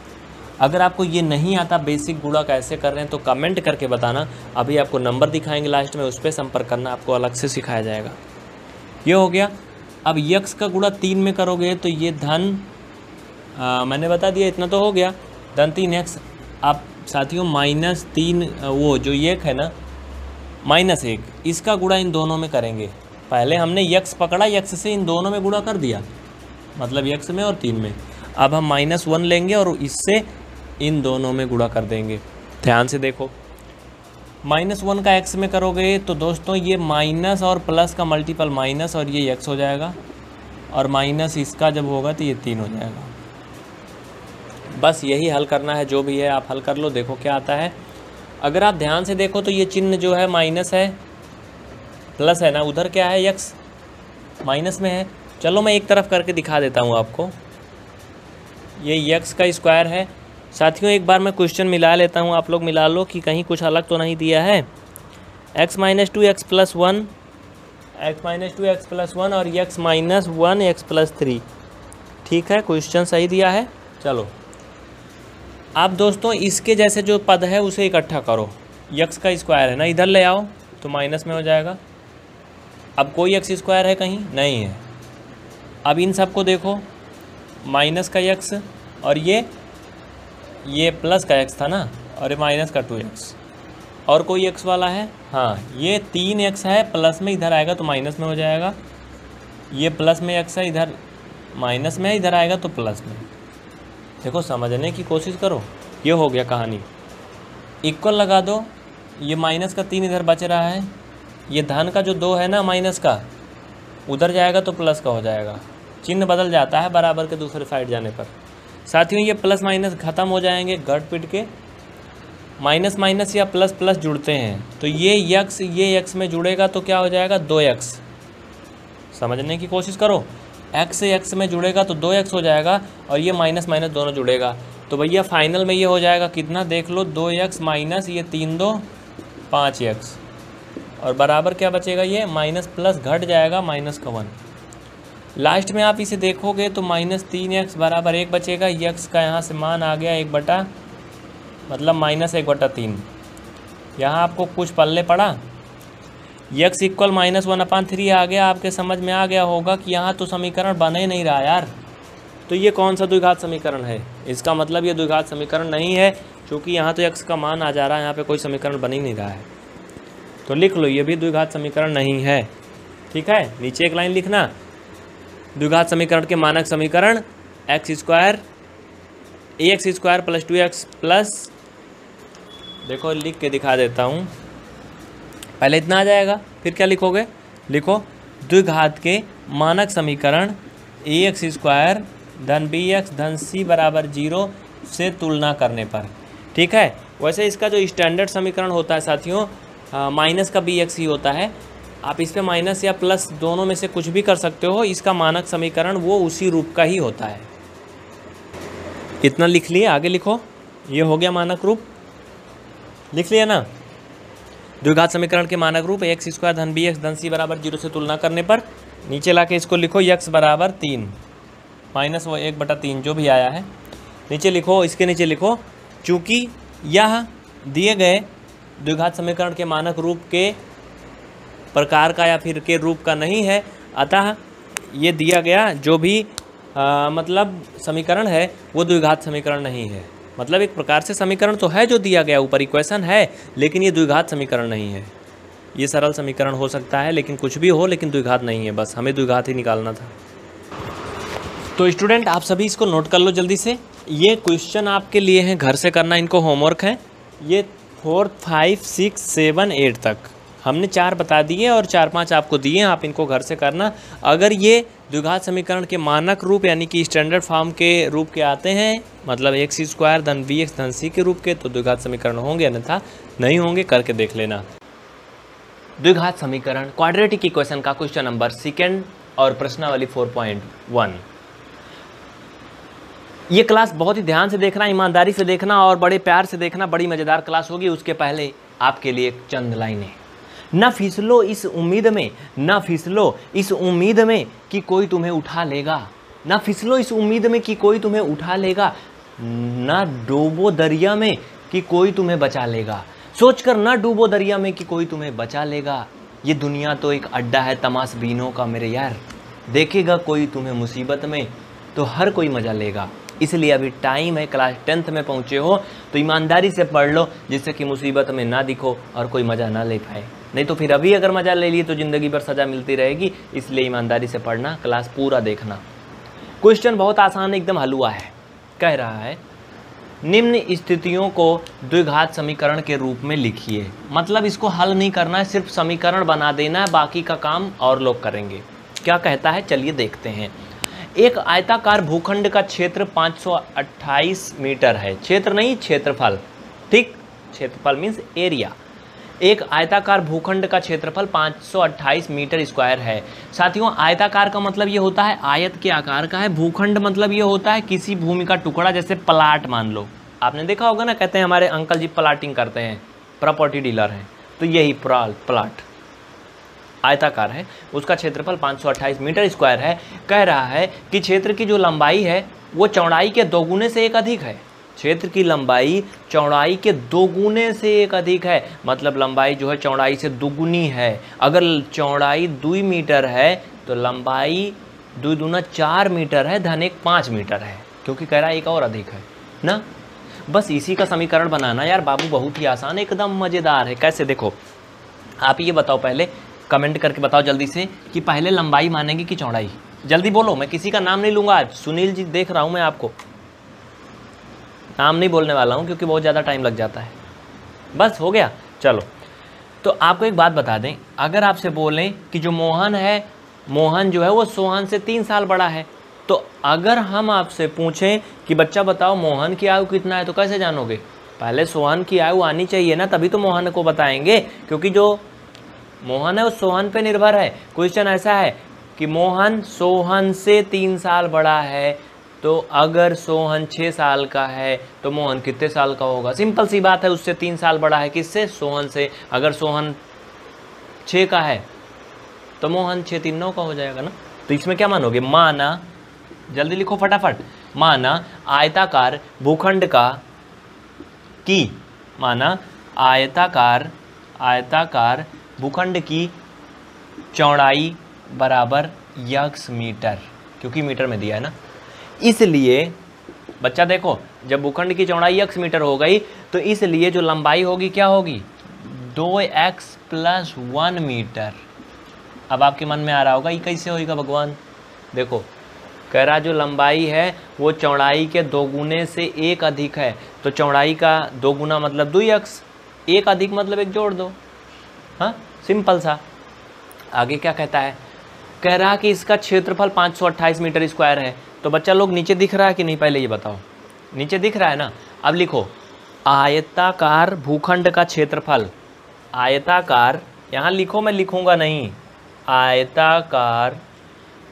अगर आपको ये नहीं आता बेसिक गुड़ा कैसे कर रहे हैं तो कमेंट करके बताना। अभी आपको नंबर दिखाएँगे लास्ट में उस पर संपर्क करना आपको अलग से सिखाया जाएगा। ये हो गया। अब यक्स का गुड़ा तीन में करोगे तो ये धन आ, मैंने बता दिया इतना तो हो गया। धन तीन एक्स आप साथियों माइनस तीन वो जो एक है ना माइनस एक इसका गुड़ा इन दोनों में करेंगे। पहले हमने यक्स पकड़ा यक्स से इन दोनों में गुड़ा कर दिया। मतलब यक्स में और तीन में। अब हम माइनस वन लेंगे और इससे इन दोनों में गुड़ा कर देंगे। ध्यान से देखो। माइनस वन का एक्स में करोगे तो दोस्तों ये माइनस और प्लस का मल्टीपल माइनस और ये एक्स हो जाएगा और माइनस इसका जब होगा तो ये तीन हो जाएगा। बस यही हल करना है, जो भी है आप हल कर लो, देखो क्या आता है। अगर आप ध्यान से देखो तो ये चिन्ह जो है माइनस है, प्लस है ना, उधर क्या है यक्स माइनस में है। चलो मैं एक तरफ़ करके दिखा देता हूँ आपको। ये यक्स का स्क्वायर है साथियों, एक बार मैं क्वेश्चन मिला लेता हूँ। आप लोग मिला लो कि कहीं कुछ अलग तो नहीं दिया है। X minus two x plus one x minus two x plus one और x minus one x plus three ठीक है? क्वेश्चन सही दिया है? चलो। आप दोस्तों, इसके जैसे जो पद है, उसे इकट्ठा करो। यक्स का स्क्वायर है ना? इधर ले आओ तो माइनस में हो जाएगा। अब कोई एक्स स्क्वायर है कहीं? नहीं है। अब इन सबको देखो। माइनस का यक्स और ये ये प्लस का एक्स था ना, और ये माइनस का टू एक्स और कोई एक्स वाला है? हाँ ये तीन एक्स है, प्लस में इधर आएगा तो माइनस में हो जाएगा। ये प्लस में एक्स है, इधर माइनस में है इधर आएगा तो प्लस में। देखो, समझने की कोशिश करो। ये हो गया कहानी। इक्वल लगा दो। ये माइनस का तीन इधर बच रहा है। ये धन का जो दो है ना, माइनस का, उधर जाएगा तो प्लस का हो जाएगा। चिन्ह बदल जाता है बराबर के दूसरे साइड जाने पर। साथियों, ये प्लस माइनस ख़त्म हो जाएँगे गट पिट के। माइनस माइनस या प्लस प्लस जुड़ते हैं। तो ये यक्स ये यक्स में जुड़ेगा तो क्या हो जाएगा? दो यक्स समझने की कोशिश करो। एक्स एक्स में जुड़ेगा तो दो एक्स हो जाएगा और ये माइनस माइनस दोनों जुड़ेगा। तो भैया फाइनल में ये हो जाएगा कितना? देख लो, दो एक्स माइनस ये तीन दो, पाँच एक्स और बराबर क्या बचेगा ये? माइनस प्लस घट जाएगा माइनस का वन लास्ट में आप इसे देखोगे तो माइनस तीन एक्स बराबर एक बचेगा। यक्स का यहाँ से मान आ गया एक बटा मतलब माइनस एक बटा तीन। यहाँ आपको कुछ पल्ले पड़ा। X equal minus one upon three आ गया। आपके समझ में आ गया होगा कि यहाँ तो समीकरण बन ही नहीं रहा यार। तो ये कौन सा द्विघात समीकरण है? इसका मतलब ये द्विघात समीकरण नहीं है, क्योंकि यहाँ तो यक्स का मान आ जा रहा है। यहाँ पे कोई समीकरण बन ही नहीं रहा है। तो लिख लो, ये भी द्विघात समीकरण नहीं है। ठीक है? नीचे एक लाइन लिखना। द्विघात समीकरण के मानक समीकरण x square a x square plus two x plus देखो, लिख के दिखा देता हूँ। पहले इतना आ जाएगा, फिर क्या लिखोगे? लिखो, द्विघात के मानक समीकरण ए एक्स स्क्वायर धन बी एक्स धन सी बराबर ज़ीरो से तुलना करने पर। ठीक है? वैसे इसका जो स्टैंडर्ड समीकरण होता है साथियों माइनस का बी एक्स ही होता है। आप इस पर माइनस या प्लस दोनों में से कुछ भी कर सकते हो, इसका मानक समीकरण वो उसी रूप का ही होता है। इतना लिख लिए? आगे लिखो। ये हो गया मानक रूप। लिख लिया ना? द्विघात समीकरण के मानक रूप एक्स स्क्वायर धन बी एक्स धन सी बराबर ज़ीरो से तुलना करने पर नीचे ला के इसको लिखो यक्स बराबर तीन। माइनस वो एक बटा तीन जो भी आया है। नीचे लिखो, इसके नीचे लिखो, चूँकि यह दिए गए द्विघात समीकरण के मानक रूप के प्रकार का या फिर के रूप का नहीं है। अतः ये दिया गया जो भी आ, मतलब समीकरण है वो द्विघात समीकरण नहीं है। मतलब एक प्रकार से समीकरण तो है जो दिया गया ऊपर इक्वेशन है लेकिन ये द्विघात समीकरण नहीं है। ये सरल समीकरण हो सकता है लेकिन कुछ भी हो लेकिन द्विघात नहीं है बस हमें द्विघात ही निकालना था। तो स्टूडेंट आप सभी इसको नोट कर लो जल्दी से। ये क्वेश्चन आपके लिए हैं घर से करना इनको होमवर्क है। ये four five six seven eight तक। हमने चार बता दिए और चार पाँच आपको दिए हैं आप इनको घर से करना। अगर ये द्विघात समीकरण के मानक रूप, यानी कि स्टैंडर्ड फॉर्म के रूप के आते हैं मतलब एक्स स्क्वायर धन बी एक्स धन सी के रूप के तो द्विघात समीकरण होंगे, अन्यथा नहीं होंगे, करके देख लेना। द्विघात समीकरण क्वाड्रेटिक इक्वेशन का क्वेश्चन नंबर सेकेंड और प्रश्नावली फोर पॉइंट वन ये क्लास बहुत ही ध्यान से देखना, ईमानदारी से देखना और बड़े प्यार से देखना, बड़ी मज़ेदार क्लास होगी। उसके पहले आपके लिए चंद लाइनें। न फिसलो इस उम्मीद में, न फिसलो इस उम्मीद में कि कोई तुम्हें उठा लेगा। न फिसलो इस उम्मीद में कि कोई तुम्हें उठा लेगा। न डूबो दरिया में कि कोई तुम्हें बचा लेगा। सोचकर न डूबो दरिया में कि कोई तुम्हें बचा लेगा। ये दुनिया तो एक अड्डा है तमाशबीनों का मेरे यार। देखेगा कोई तुम्हें मुसीबत में तो हर कोई मज़ा लेगा। इसलिए अभी टाइम है, क्लास टेंथ में पहुँचे हो तो ईमानदारी से पढ़ लो, जिससे कि मुसीबत में ना दिखो और कोई मज़ा ना ले पाए। नहीं तो फिर अभी अगर मज़ा ले लिए तो ज़िंदगी भर सज़ा मिलती रहेगी। इसलिए ईमानदारी से पढ़ना, क्लास पूरा देखना। क्वेश्चन बहुत आसान, एकदम हलुआ है। कह रहा है, निम्न स्थितियों को द्विघात समीकरण के रूप में लिखिए। मतलब इसको हल नहीं करना है, सिर्फ़ समीकरण बना देना है, बाकी का काम और लोग करेंगे। क्या कहता है? चलिए देखते हैं। एक आयताकार भूखंड का क्षेत्र 528 मीटर है। क्षेत्र नहीं, क्षेत्रफल। ठीक? क्षेत्रफल मीन्स एरिया एक आयताकार भूखंड का क्षेत्रफल 528 मीटर स्क्वायर है। साथियों, आयताकार का मतलब ये होता है, आयत के आकार का है। भूखंड मतलब ये होता है किसी भूमि का टुकड़ा, जैसे प्लाट मान लो। आपने देखा होगा ना, कहते हैं हमारे अंकल जी प्लाटिंग करते हैं, प्रॉपर्टी डीलर हैं। तो यही प्लाट आयताकार है। उसका क्षेत्रफल 528 मीटर स्क्वायर है। कह रहा है कि क्षेत्र की जो लंबाई है, वो चौड़ाई के दोगुने से एक अधिक है। क्षेत्र की लंबाई चौड़ाई के दोगुने से एक अधिक है। मतलब लंबाई जो है, चौड़ाई से दुगुनी है। अगर चौड़ाई दो मीटर है तो लंबाई दो दूना चार मीटर है, धन एक पाँच मीटर है। क्योंकि कह रहा है एक और अधिक है, ना? बस इसी का समीकरण बनाना यार, बाबू बहुत ही आसान, एकदम मज़ेदार है। कैसे देखो, आप ये बताओ पहले, कमेंट करके बताओ जल्दी से कि पहले लंबाई मानेंगे कि चौड़ाई? जल्दी बोलो, मैं किसी का नाम नहीं लूँगा। आज सुनील जी देख रहा हूँ मैं आपको। नाम नहीं बोलने वाला हूँ, क्योंकि बहुत ज़्यादा टाइम लग जाता है। बस, हो गया। चलो। तो आपको एक बात बता दें, अगर आपसे बोलें कि जो मोहन है, मोहन जो है, वो सोहन से तीन साल बड़ा है। तो अगर हम आपसे पूछें कि बच्चा बताओ, मोहन की आयु कितना है तो कैसे जानोगे? पहले सोहन की आयु आनी चाहिए ना, तभी तो मोहन को बताएँगे, क्योंकि जो मोहन है, वो सोहन पे निर्भर है। क्वेश्चन ऐसा है कि मोहन सोहन से तीन साल बड़ा है तो अगर सोहन छः साल का है तो मोहन कितने साल का होगा? सिंपल सी बात है, उससे तीन साल बड़ा है। किससे? सोहन से। अगर सोहन छः का है तो मोहन छः तीन नौ का हो जाएगा ना? तो इसमें क्या मानोगे? माना, जल्दी लिखो फटाफट। माना, आयताकार भूखंड का की? माना, आयताकार आयताकार भूखंड की चौड़ाई बराबर यक्स मीटर। क्योंकि मीटर में दिया है ना? इसलिए, बच्चा देखो, जब भूखंड की चौड़ाई एक्स मीटर हो गई तो इसलिए जो लंबाई होगी, क्या होगी? दो एक्स प्लस वन मीटर। अब आपके मन में आ रहा होगा, ये कैसे होगा भगवान? देखो, कह रहा जो लंबाई है, वो चौड़ाई के दो गुने से एक अधिक है। तो चौड़ाई का दो गुना मतलब दो यक्स एक अधिक मतलब एक जोड़ दो। हाँ सिंपल सा। आगे क्या कहता है? कह रहा कि इसका क्षेत्रफल 528 मीटर स्क्वायर है। तो बच्चा लोग नीचे दिख रहा है कि नहीं पहले ये बताओ? नीचे दिख रहा है ना? अब लिखो। आयताकार भूखंड का क्षेत्रफल। आयताकार, यहाँ लिखो मैं लिखूँगा नहीं। आयताकार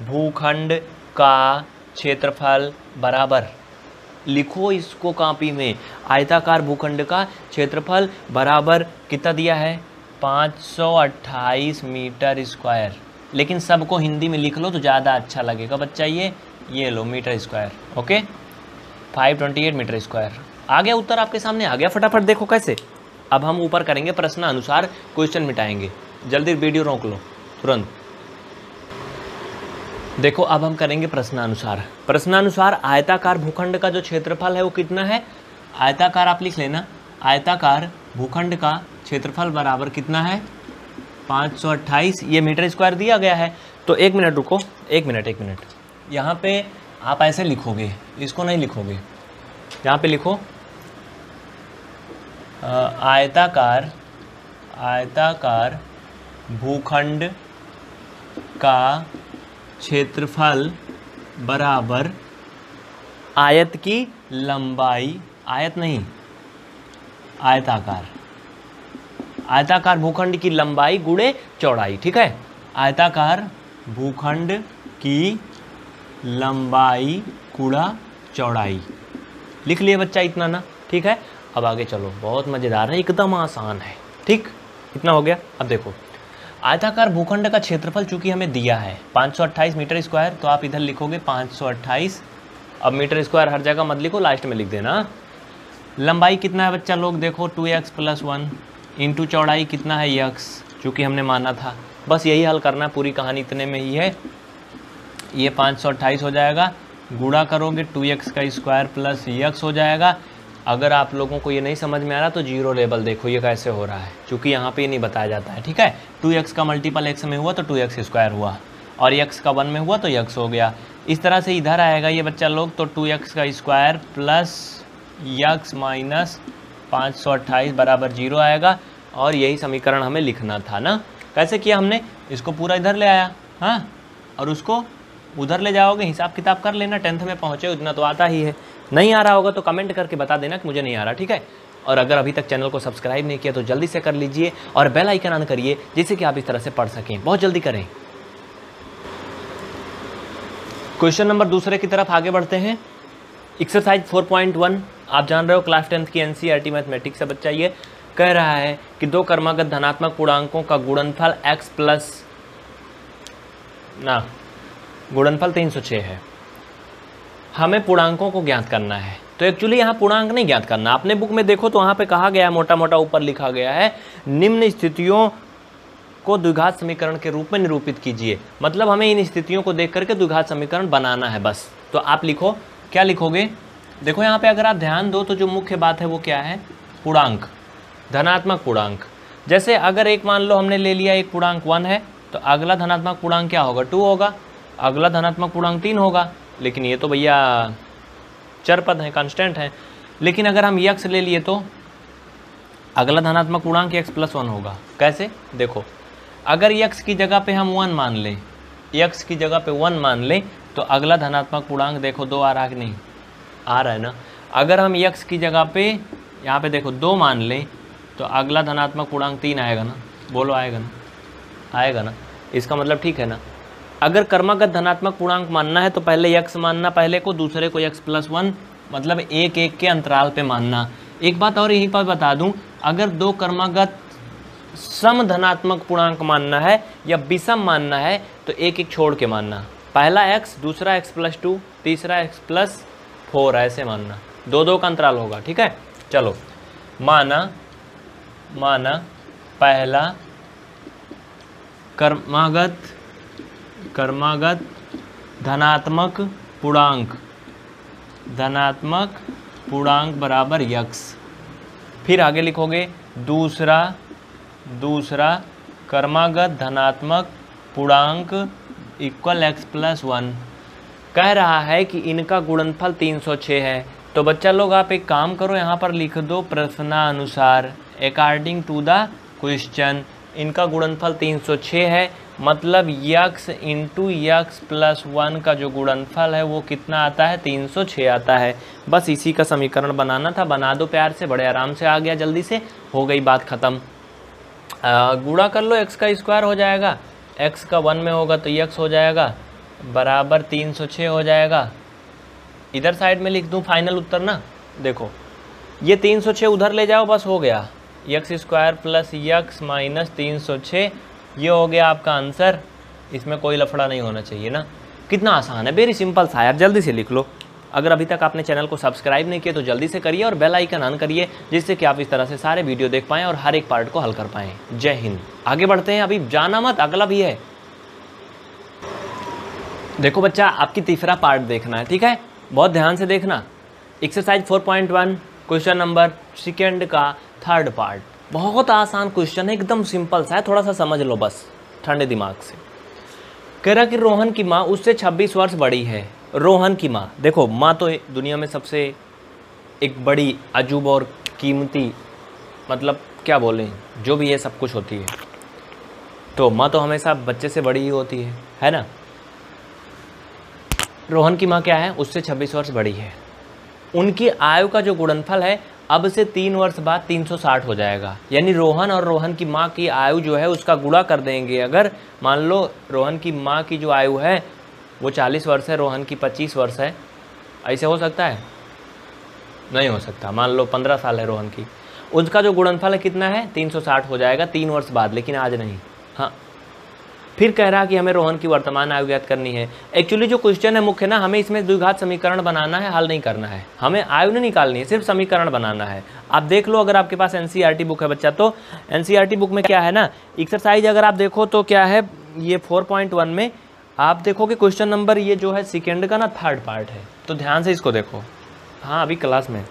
भूखंड का क्षेत्रफल बराबर। लिखो इसको कॉपी में। आयताकार भूखंड का क्षेत्रफल बराबर कितना दिया है? 528 मीटर स्क्वायर। लेकिन सबको हिंदी में लिख लो तो ज़्यादा अच्छा लगेगा। बच्चा ये ये लो, metre square, okay? 528 metre square. आ गया उत्तर आपके सामने, आ गया फटाफट देखो कैसे। अब हम ऊपर करेंगे प्रश्न अनुसार क्वेश्चन मिटाएँगे। जल्दी वीडियो रोक लो, तुरंत। देखो, अब हम करेंगे प्रश्नानुसार। प्रश्नानुसार आयताकार भूखंड का जो क्षेत्रफल है वो कितना है? आयताकार आप लिख लेना। आयताकार भूखंड का क्षेत्रफल बराबर कितना है? 528 ये मीटर स्क्वायर दिया गया है। तो एक मिनट रुको, एक मिनट एक मिनट। यहाँ पे आप ऐसे लिखोगे, इसको नहीं लिखोगे। यहाँ पे लिखो आयताकार आयताकार भूखंड का क्षेत्रफल बराबर आयत की लंबाई, आयत नहीं, आयताकार। आयताकार भूखंड की लंबाई गुड़े चौड़ाई, ठीक है? आयताकार भूखंड की लंबाई, कूड़ा, चौड़ाई। लिख लिए बच्चा इतना ना, ठीक है? अब आगे चलो, बहुत मज़ेदार है, एकदम आसान है, ठीक? इतना हो गया, अब देखो। आयताकार भूखंड का क्षेत्रफल चूँकि हमें दिया है 528 मीटर स्क्वायर तो आप इधर लिखोगे 528 अब मीटर स्क्वायर हर जगह मत लिखो, लास्ट में लिख देना। लंबाई कितना है बच्चा लोग? देखो, two x plus one into चौड़ाई कितना है यक्स, चूँकि हमने माना था। बस यही हल करना है, पूरी कहानी इतने में ही है। ये पाँच सौ अट्ठाईस हो जाएगा। गुड़ा करोगे टू एक्स का स्क्वायर प्लस यक्स हो जाएगा। अगर आप लोगों को ये नहीं समझ में आ रहा तो ज़ीरो लेवल देखो, ये कैसे हो रहा है। क्योंकि यहाँ पे ये नहीं बताया जाता है, ठीक है? टू एक्स का मल्टीपल एक्स में हुआ तो टू एक्स स्क्वायर हुआ। और एक्स का वन में हुआ तो यक्स हो गया। इस तरह से इधर आएगा ये बच्चा लोग तो टू एक्स का स्क्वायर प्लस यक्स माइनस पाँच सौ अट्ठाईस बराबर ज़ीरो आएगा। और यही समीकरण हमें लिखना था ना? कैसे किया हमने? इसको पूरा इधर ले आया हाँ? और उसको उधर ले जाओगे, हिसाब किताब कर लेना, टेंथ में पहुँचे, उतना तो आता ही है। नहीं आ रहा होगा तो कमेंट करके बता देना कि मुझे नहीं आ रहा, ठीक है? और अगर अभी तक चैनल को सब्सक्राइब नहीं किया तो जल्दी से कर लीजिए और बेल आइकन ऑन करिए, जिससे कि आप इस तरह से पढ़ सकें। बहुत जल्दी करें। क्वेश्चन नंबर दूसरे की तरफ़ आगे बढ़ते हैं। एक्सरसाइज 4.1 आप जान रहे हो क्लास टेंथ की एनसीईआरटी मैथमेटिक्स से बच्चा ये कह रहा है कि दो कर्मागत धनात्मक पूर्णांकों का गुणनफल x प्लस ना गुणनफल 306 है। हमें पूर्णांकों को ज्ञात करना है। तो एक्चुअली यहाँ पूर्णांक नहीं ज्ञात करना। अपने बुक में देखो तो वहाँ पे कहा गया है मोटा मोटा ऊपर लिखा गया है, निम्न स्थितियों को द्विघात समीकरण के रूप में निरूपित कीजिए। मतलब हमें इन स्थितियों को देख करके द्विघात समीकरण बनाना है बस। तो आप लिखो। क्या लिखोगे? देखो यहाँ पे अगर आप ध्यान दो तो जो मुख्य बात है वो क्या है? पूर्णांक। धनात्मक पूर्णांक। जैसे अगर एक मान लो हमने ले लिया, एक पूर्णांक वन है तो अगला धनात्मक पूर्णांक क्या होगा? टू होगा। अगला धनात्मक पूर्णांक तीन होगा। लेकिन ये तो भैया चर पद हैं कांस्टेंट हैं। लेकिन अगर हम यक्स ले लिए तो अगला धनात्मक पूर्णांक एक्स प्लस वन होगा। कैसे? देखो, अगर यक्स की जगह पे हम वन मान लें यक्स की जगह पे वन मान लें तो अगला धनात्मक पूर्णांक देखो, दो आ रहा कि नहीं? आ रहा है ना? अगर हम यक्स की जगह पे, यहाँ पे देखो, दो मान लें तो अगला धनात्मक पूर्णांक तीन आएगा ना? बोलो, आएगा ना? आएगा ना? इसका मतलब ठीक है ना? अगर कर्मागत धनात्मक पूर्णांक मानना है तो पहले यक्स मानना, पहले को, दूसरे को यक्स प्लस वन मतलब एक एक के अंतराल पे मानना। एक बात और यहीं पर बता दूँ, अगर दो कर्मागत सम धनात्मक पूर्णांक मानना है, या विषम मानना है तो एक एक छोड़ के मानना। पहला एक्स दूसरा एक्स प्लस टू, तीसरा एक्स प्लस फोर, ऐसे मानना। दो दो का अंतराल होगा, ठीक है? चलो। माना माना पहला कर्मागत कर्मागत धनात्मक पूर्णांक। धनात्मक पूर्णांक बराबर यक्स। फिर आगे लिखोगे, दूसरा दूसरा कर्मागत धनात्मक पूर्णांक इक्वल एक्स प्लस वन कह रहा है कि इनका गुणनफल 306 है। तो बच्चा लोग, आप एक काम करो, यहाँ पर लिख दो प्रश्नानुसार अकॉर्डिंग टू द क्वेश्चन इनका गुणनफल 306 है मतलब x into x plus one का जो गुणनफल है, वो कितना आता है? 306 आता है। बस इसी का समीकरण बनाना था। बना दो प्यार से, बड़े आराम से, आ गया जल्दी से, हो गई बात ख़त्म। गुणा कर लो एक्स का स्क्वायर हो जाएगा। एक्स का वन में होगा तो यक्स हो जाएगा। बराबर 306 हो जाएगा। इधर साइड में लिख दूँ फाइनल उत्तर ना? देखो, ये 306 उधर ले जाओ, बस हो गया। X square plus x minus तीन सौ छः ये हो गया आपका आंसर। इसमें कोई लफड़ा नहीं होना चाहिए ना। कितना आसान है वेरी सिंपल सा यार जल्दी से लिख लो। अगर अभी तक आपने चैनल को सब्सक्राइब नहीं किया तो जल्दी से करिए और बेल आइकन ऑन करिए, जिससे कि आप इस तरह से सारे वीडियो देख पाएँ और हर एक पार्ट को हल कर पाएँ। जय हिंद। आगे बढ़ते हैं। अभी जाना मत, अगला भी है। देखो बच्चा, आपकी तीसरा पार्ट देखना है, ठीक है? बहुत ध्यान से देखना। एक्सरसाइज 4.1 क्वेश्चन नंबर सेकेंड का थर्ड पार्ट बहुत आसान क्वेश्चन है, एकदम सिंपल सा है, थोड़ा सा समझ लो बस, ठंडे दिमाग से। कह रहा कि रोहन की माँ उससे 26 वर्ष बड़ी है। रोहन की माँ, देखो, माँ तो दुनिया में सबसे एक बड़ी, अजूब और कीमती मतलब क्या बोलें, जो भी है, सब कुछ होती है। तो माँ तो हमेशा बच्चे से बड़ी ही होती है है ना? रोहन की माँ क्या है, उससे 26 वर्ष बड़ी है। उनकी आयु का जो गुणनफल है अब से तीन वर्ष बाद 360 हो जाएगा। यानी रोहन और रोहन की माँ की आयु जो है, उसका गुड़ा कर देंगे। अगर मान लो रोहन की माँ की जो आयु है, वो 40 वर्ष है, रोहन की 25 वर्ष है, ऐसे हो सकता है? नहीं हो सकता। मान लो 15 साल है रोहन की। उसका जो गुणनफल है कितना है? 360 हो जाएगा तीन वर्ष बाद, लेकिन आज नहीं। हाँ फिर कह रहा कि हमें रोहन की वर्तमान आयु ज्ञात करनी है। एक्चुअली जो क्वेश्चन है मुख्य ना, हमें इसमें द्विघात समीकरण बनाना है, हल नहीं करना है। हमें आयु नहीं निकालनी है, सिर्फ़ समीकरण बनाना है। आप देख लो अगर आपके पास एन बुक है बच्चा तो एन बुक में क्या है ना एक्सरसाइज अगर आप देखो तो क्या है, ये फोर में आप देखो कि क्वेश्चन नंबर ये जो है सेकेंड का ना थर्ड पार्ट है। तो ध्यान से इसको देखो। हाँ अभी क्लास में।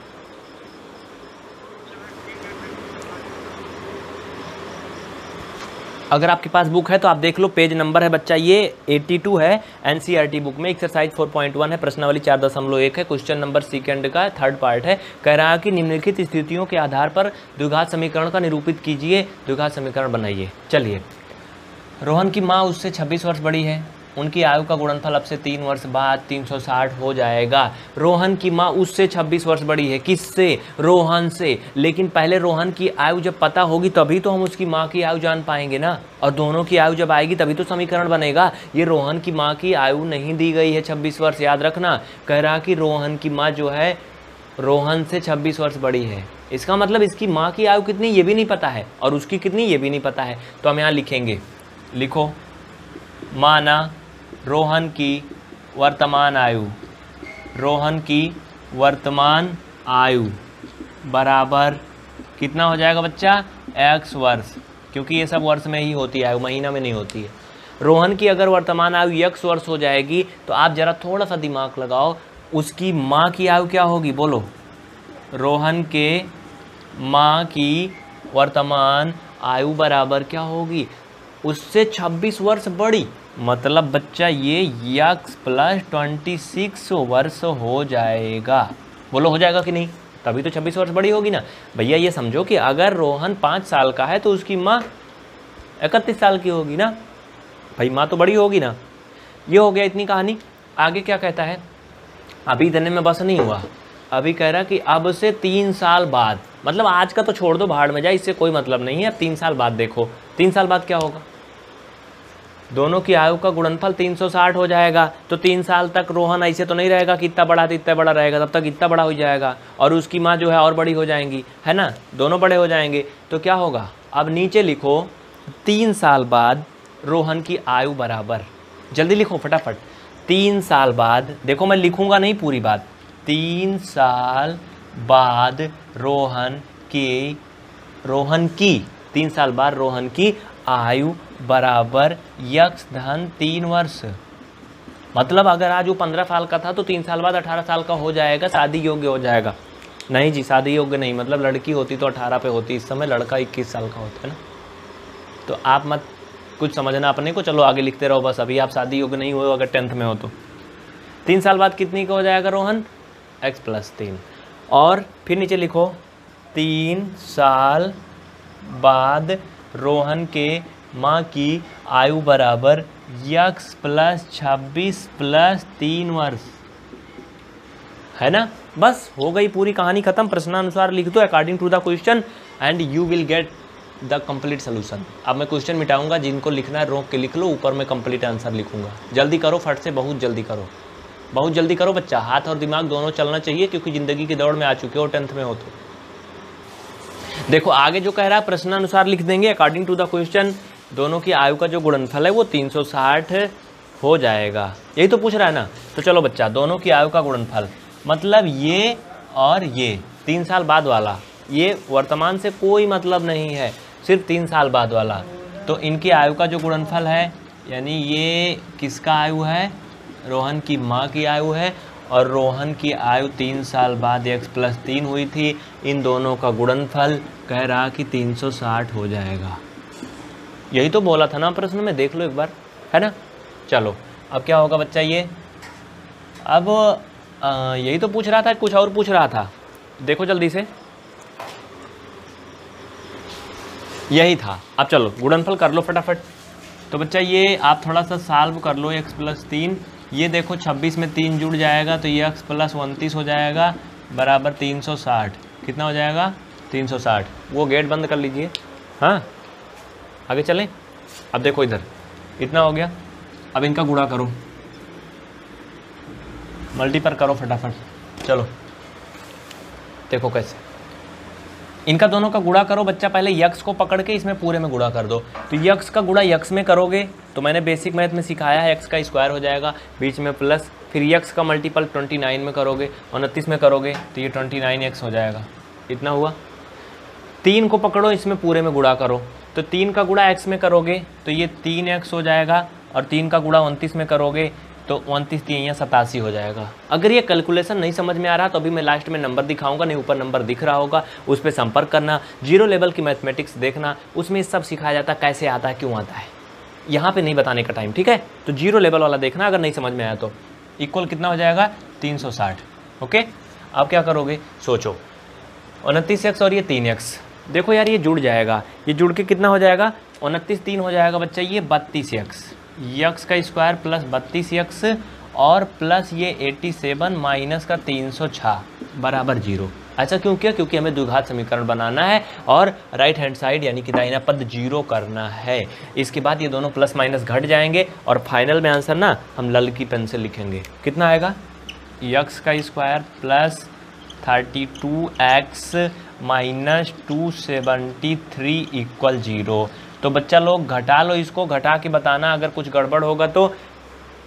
अगर आपके पास बुक है तो आप देख लो पेज नंबर है बच्चा ये 82 है एनसीईआरटी बुक में एक्सरसाइज 4.1 है, प्रश्नावली चार दशमलव एक है क्वेश्चन नंबर सेकंड का थर्ड पार्ट है। कह रहा है कि निम्नलिखित स्थितियों के आधार पर द्विघात समीकरण का निरूपित कीजिए, द्विघात समीकरण बनाइए। चलिए। रोहन की माँ उससे 26 वर्ष बड़ी है। उनकी आयु का गुणनफल अब से तीन वर्ष बाद 360 हो जाएगा। रोहन की माँ उससे 26 वर्ष बड़ी है। किससे? रोहन से। लेकिन पहले रोहन की आयु जब पता होगी, तभी तो हम उसकी माँ की आयु जान पाएँगे ना। और दोनों की आयु जब आएगी, तभी तो समीकरण बनेगा। ये रोहन की माँ की आयु नहीं दी गई है छब्बीस वर्ष, याद रखना। कह रहा कि रोहन की माँ जो है, रोहन से 26 वर्ष बड़ी है। इसका मतलब इसकी माँ की आयु कितनी, ये भी नहीं पता है। और उसकी कितनी, ये भी नहीं पता है। तो हम यहाँ लिखेंगे। लिखो। माना रोहन की वर्तमान आयु। रोहन की वर्तमान आयु बराबर कितना हो जाएगा बच्चा? एक्स वर्ष, क्योंकि ये सब वर्ष में ही होती है, आयु महीना में नहीं होती है। रोहन की अगर वर्तमान आयु यक्स वर्ष हो जाएगी तो आप ज़रा थोड़ा सा दिमाग लगाओ, उसकी माँ की आयु क्या होगी? बोलो। रोहन के माँ की वर्तमान आयु बराबर क्या होगी? उससे 26 वर्ष बड़ी। मतलब बच्चा, ये यक्स प्लस ट्वेंटी सिक्स वर्ष हो जाएगा। बोलो हो जाएगा कि नहीं? तभी तो छब्बीस वर्ष बड़ी होगी ना। भैया, ये समझो कि अगर रोहन पाँच साल का है तो उसकी माँ इकतीस साल की होगी ना? भाई, माँ तो बड़ी होगी ना? ये हो गया इतनी कहानी। आगे क्या कहता है? अभी इतने में बस नहीं हुआ। अभी कह रहा कि अब से तीन साल बाद मतलब आज का तो छोड़ दो, भाड़ में जाए, इससे कोई मतलब नहीं है। अब तीन साल बाद देखो। तीन साल बाद क्या होगा? दोनों की आयु का गुणनफल 360 हो जाएगा तो तीन साल तक रोहन ऐसे तो नहीं रहेगा कि इतना बड़ा तो इतना बड़ा रहेगा, तब तक इतना बड़ा हो जाएगा और उसकी माँ जो है और बड़ी हो जाएँगी, है ना? दोनों बड़े हो जाएँगे तो क्या होगा? अब नीचे लिखो, तीन साल बाद रोहन की आयु बराबर। जल्दी लिखो फटाफट। तीन साल बाद, देखो मैं लिखूँगा नहीं पूरी बात। तीन साल बाद रोहन की रोहन की, तीन साल बाद रोहन की आयु बराबर यक्स धन तीन वर्ष। मतलब अगर आज वो पंद्रह साल का था तो तीन साल बाद अठारह साल का हो जाएगा, शादी योग्य हो जाएगा। नहीं जी, शादी योग्य नहीं मतलब लड़की होती तो अठारह पे होती, इस समय लड़का इक्कीस साल का होता है ना। तो आप मत कुछ समझना अपने को, चलो आगे लिखते रहो बस, अभी आप शादी योग्य नहीं हो, अगर टेंथ में हो तो। तीन साल बाद कितनी का हो जाएगा रोहन? एक्स प्लस तीन। और फिर नीचे लिखो, तीन साल बाद रोहन के माँ की आयु बराबर यक्स प्लस छब्बीस प्लस तीन वर्ष। है ना? बस, हो गई पूरी कहानी खत्म। प्रश्नानुसार लिख दो according to the question and you will get the complete solution अब मैं क्वेश्चन मिटाऊँगा, जिनको लिखना है रोक के लिख लो, ऊपर मैं कंप्लीट आंसर लिखूँगा। जल्दी करो, फट से, बहुत जल्दी करो। बहुत जल्दी करो बच्चा, हाथ और दिमाग दोनों चलना चाहिए, क्योंकि ज़िंदगी की दौड़ में आ चुके हो, टेंथ में हो तो। देखो, आगे जो कह रहा है, प्रश्नानुसार लिख देंगे अकॉर्डिंग टू द क्वेश्चन दोनों की आयु का जो गुणनफल है वो 360 हो जाएगा। यही तो पूछ रहा है ना? तो चलो बच्चा, दोनों की आयु का गुणनफल मतलब ये और ये, तीन साल बाद वाला, ये वर्तमान से कोई मतलब नहीं है, सिर्फ़ तीन साल बाद वाला। तो इनकी आयु का जो गुणनफल है, यानी ये किसका आयु है? रोहन की माँ की आयु है, और रोहन की आयु तीन साल बाद एक्स प्लस तीन हुई थी। इन दोनों का गुणनफल कह रहा कि 360 हो जाएगा। यही तो बोला था ना प्रश्न में देख लो एक बार है ना? चलो अब क्या होगा बच्चा ये? अब आ, यही तो पूछ रहा था कुछ और पूछ रहा था। देखो जल्दी से। यही था। अब चलो गुणनफल कर लो फटाफट। तो बच्चा ये आप थोड़ा सा साल्व कर लो एक्स प्लस तीन। ये देखो 26 में तीन जुड़ जाएगा तो ये एक्स प्लस उनतीस हो जाएगा बराबर 360 कितना हो जाएगा? 360 वो गेट बंद कर लीजिए। हाँ? आगे चलें। अब देखो इधर। इतना हो गया। अब इनका गुणा करो। मल्टीपर करो फटाफट। चलो। देखो कैसे। इनका दोनों का गुणा करो। बच्चा पहले यक्स को पकड़ के इसमें पूरे में गुणा कर दो। तो यक्स का गुणा यक्स में करोगे तो मैंने बेसिक मैथ में सिखाया है एक्स का स्क्वायर हो जाएगा। बीच में प्लस फिर यक्स का मल्टीपल 29 में करोगे उनतीस में करोगे तो ये 29 एक्स हो जाएगा। इतना हुआ। तीन को पकड़ो, इसमें पूरे में गुड़ा करो। तो तीन का गुणा एक्स में करोगे तो ये तीन एक्स हो जाएगा और तीन का गुणा उनतीस में करोगे तो उनतीस तीन या सतासी हो जाएगा। अगर ये कैलकुलेशन नहीं समझ में आ रहा तो अभी मैं लास्ट में नंबर दिखाऊँगा, नहीं ऊपर नंबर दिख रहा होगा, उस पर संपर्क करना ज़ीरो लेवल की मैथमेटिक्स देखना, उसमें सब सिखाया जाता है कैसे आता है, क्यों आता है। यहाँ पे नहीं बताने का टाइम ठीक है? तो ज़ीरो लेवल वाला देखना, अगर नहीं समझ में आया तो। इक्वल कितना हो जाएगा? तीन सौ साठ ओके आप क्या करोगे? सोचो। उनतीस एक्स और ये तीन एक्स देखो यार, ये जुड़ जाएगा। ये जुड़ के कितना हो जाएगा? उनतीस तीन हो जाएगा बच्चा, ये बत्तीस एक्स यक्स का स्क्वायर प्लस बत्तीस यक्स और प्लस ये एट्टी सेवन माइनस का तीन सौ छः बराबर ज़ीरो ऐसा क्यों किया? क्योंकि हमें द्विघात समीकरण बनाना है और राइट हैंड साइड यानी कि दाहिना पद ज़ीरो करना है। इसके बाद ये दोनों प्लस माइनस घट जाएँगे और फाइनल में आंसर ना हम लल की पेन से लिखेंगे। कितना आएगा? यक्स का square plus thirty two x minus two seventy three equal zero. तो बच्चा लोग, घटा लो इसको, घटा के बताना अगर कुछ गड़बड़ होगा तो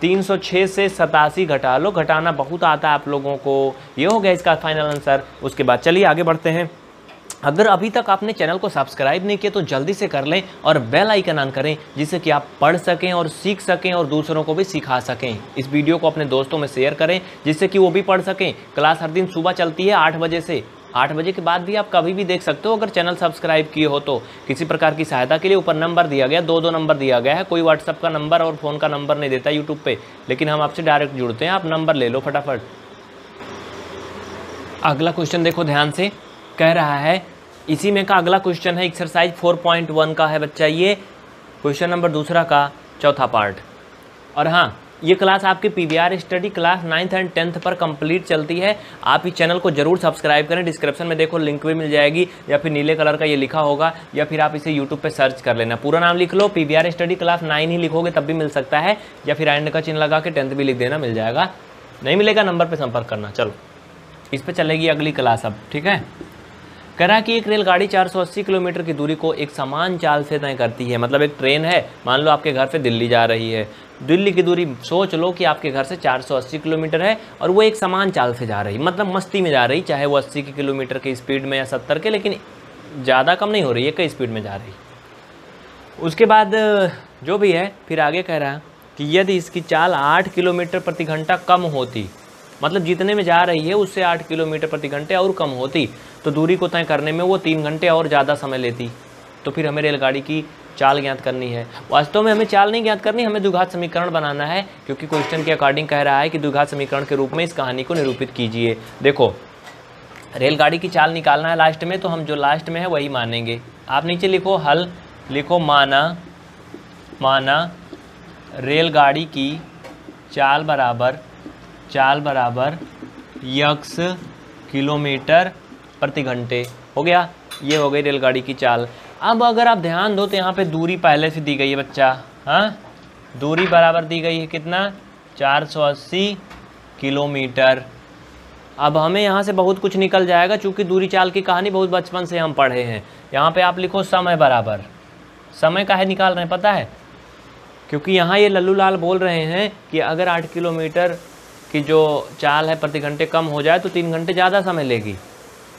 306 से सतासी घटा लो, घटाना बहुत आता है आप लोगों को। ये हो गया इसका फाइनल आंसर उसके बाद चलिए आगे बढ़ते हैं। अगर अभी तक आपने चैनल को सब्सक्राइब नहीं किया तो जल्दी से कर लें और बेल आइकन ऑन करें, जिससे कि आप पढ़ सकें और सीख सकें और दूसरों को भी सिखा सकें। इस वीडियो को अपने दोस्तों में शेयर करें, जिससे कि वो भी पढ़ सकें। क्लास हर दिन सुबह चलती है आठ बजे से। आठ बजे के बाद भी आप कभी भी देख सकते हो, अगर चैनल सब्सक्राइब किए हो तो। किसी प्रकार की सहायता के लिए ऊपर नंबर दिया गया दो दो नंबर दिया गया है। कोई व्हाट्सअप का नंबर और फ़ोन का नंबर नहीं देता यूट्यूब पर लेकिन हम आपसे डायरेक्ट जुड़ते हैं। आप नंबर ले लो फटाफट। अगला क्वेश्चन देखो ध्यान से। कह रहा है, इसी में का अगला क्वेश्चन है एक्सरसाइज 4.1 का है बच्चा ये। क्वेश्चन नंबर दूसरा का, चौथा पार्ट। और हाँ ये क्लास आपकी P study class ninth and tenth पर कंप्लीट चलती है। आप इस चैनल को ज़रूर सब्सक्राइब करें। डिस्क्रिप्शन में देखो, लिंक भी मिल जाएगी या फिर नीले कलर का ये लिखा होगा या फिर आप इसे यूट्यूब पे सर्च कर लेना। पूरा नाम लिख लो पी स्टडी क्लास नाइन ही लिखोगे तब भी मिल सकता है। या फिर एंड का चिन्ह लगा के टेंथ भी लिख देना, मिल जाएगा। नहीं मिलेगा, नंबर पर संपर्क करना। चलो, इस पर चलेगी अगली क्लास अब, ठीक है? कह रहा कि एक रेलगाड़ी 480 किलोमीटर की दूरी को एक समान चाल से तय करती है। मतलब एक ट्रेन है, मान लो आपके घर से दिल्ली जा रही है। दिल्ली की दूरी सोच लो कि आपके घर से 480 किलोमीटर है और वो एक समान चाल से जा रही मतलब मस्ती में जा रही, चाहे वो 80 किलोमीटर की स्पीड में या 70 के, लेकिन ज़्यादा कम नहीं हो रही है कई स्पीड में जा रही। उसके बाद, जो भी है, फिर आगे कह रहा कि यदि इसकी चाल आठ किलोमीटर प्रति घंटा कम होती मतलब जितने में जा रही है, उससे आठ किलोमीटर प्रति घंटे और कम होती तो दूरी को तय करने में वो तीन घंटे और ज़्यादा समय लेती। तो फिर हमें रेलगाड़ी की चाल ज्ञात करनी है। वास्तव में हमें चाल नहीं ज्ञात करनी, हमें द्विघात समीकरण बनाना है, क्योंकि क्वेश्चन के अकॉर्डिंग कह रहा है कि द्विघात समीकरण के रूप में इस कहानी को निरूपित कीजिए। देखो, रेलगाड़ी की चाल निकालना है लास्ट में तो हम जो लास्ट में है वही मानेंगे। आप नीचे लिखो, हल, लिखो माना माना, रेलगाड़ी की चाल बराबर चाल बराबर यक्स किलोमीटर प्रति घंटे। हो गया? ये हो गई रेलगाड़ी की चाल। अब अगर आप ध्यान दो तो यहाँ पे दूरी पहले से दी गई है बच्चा। हाँ? दूरी बराबर दी गई है कितना? 480 किलोमीटर। अब हमें यहाँ से बहुत कुछ निकल जाएगा, चूँकि दूरी चाल की कहानी बहुत बचपन से हम पढ़े हैं। यहाँ पे आप लिखो समय बराबर। समय का है निकाल रहे हैं, पता है? क्योंकि यहाँ ये लल्लू लाल बोल रहे हैं कि अगर आठ किलोमीटर की जो चाल है प्रति घंटे कम हो जाए तो तीन घंटे ज़्यादा समय लेगी।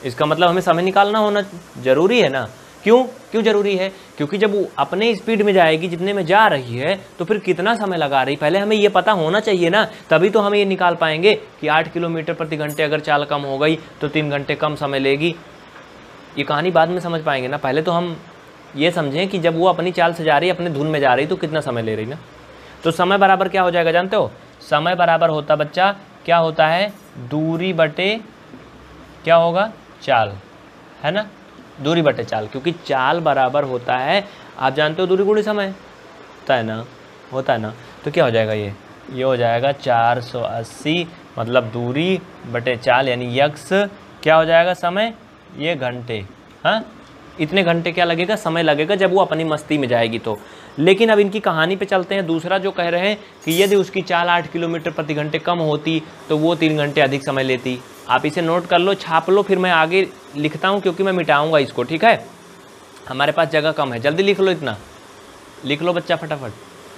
इसका मतलब हमें समय निकालना होना ज़रूरी है ना? क्यों? क्यों ज़रूरी है? क्योंकि जब वो अपने स्पीड में जाएगी, जितने में जा रही है तो फिर कितना समय लगा रही? पहले हमें ये पता होना चाहिए ना, तभी तो हम ये निकाल पाएँगे कि आठ किलोमीटर प्रति घंटे अगर चाल कम हो गई तो तीन घंटे कम समय लेगी। ये कहानी बाद में समझ पाएँगे ना? पहले तो हम ये समझें कि जब वो अपनी चाल से जा रही, अपने धुन में जा रही तो कितना समय ले रही ना? तो समय बराबर क्या हो जाएगा, जानते हो? समय बराबर होता बच्चा, क्या होता है? दूरी बटे क्या होगा? चाल। है ना? दूरी बटे चाल, क्योंकि चाल बराबर होता है, आप जानते हो दूरी गुणी समय? होता है ना? होता है ना? तो क्या हो जाएगा ये? ये हो जाएगा 480 मतलब दूरी बटे चाल, यानी यक्स, क्या हो जाएगा समय? ये घंटे। हाँ? इतने घंटे क्या लगेगा? समय लगेगा जब वो अपनी मस्ती में जाएगी तो। लेकिन अब इनकी कहानी पे चलते हैं। दूसरा जो कह रहे हैं कि यदि उसकी चाल आठ किलोमीटर प्रति घंटे कम होती तो वो तीन घंटे अधिक समय लेती। आप इसे नोट कर लो, छाप लो, फिर मैं आगे लिखता हूँ क्योंकि मैं मिटाऊँगा इसको, ठीक है? हमारे पास जगह कम है। जल्दी लिख लो इतना। लिख लो बच्चा फटाफट।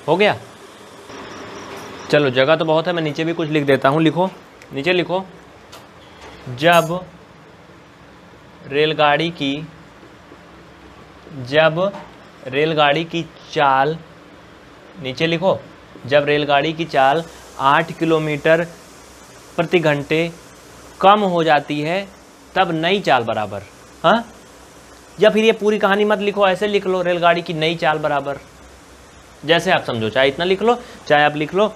हो गया? चलो, जगह तो बहुत है, मैं नीचे भी कुछ लिख देता हूँ। लिखो। नीचे लिखो। जब रेलगाड़ी की, जब रेलगाड़ी की चाल, नीचे लिखो। जब रेलगाड़ी की चाल आठ किलोमीटर प्रति घंटे कम हो जाती है, तब नई चाल बराबर। हाँ? या फिर ये पूरी कहानी मत लिखो, ऐसे लिख लो रेलगाड़ी की नई चाल बराबर। जैसे आप समझो, चाहे इतना लिख लो, चाहे आप लिख लो,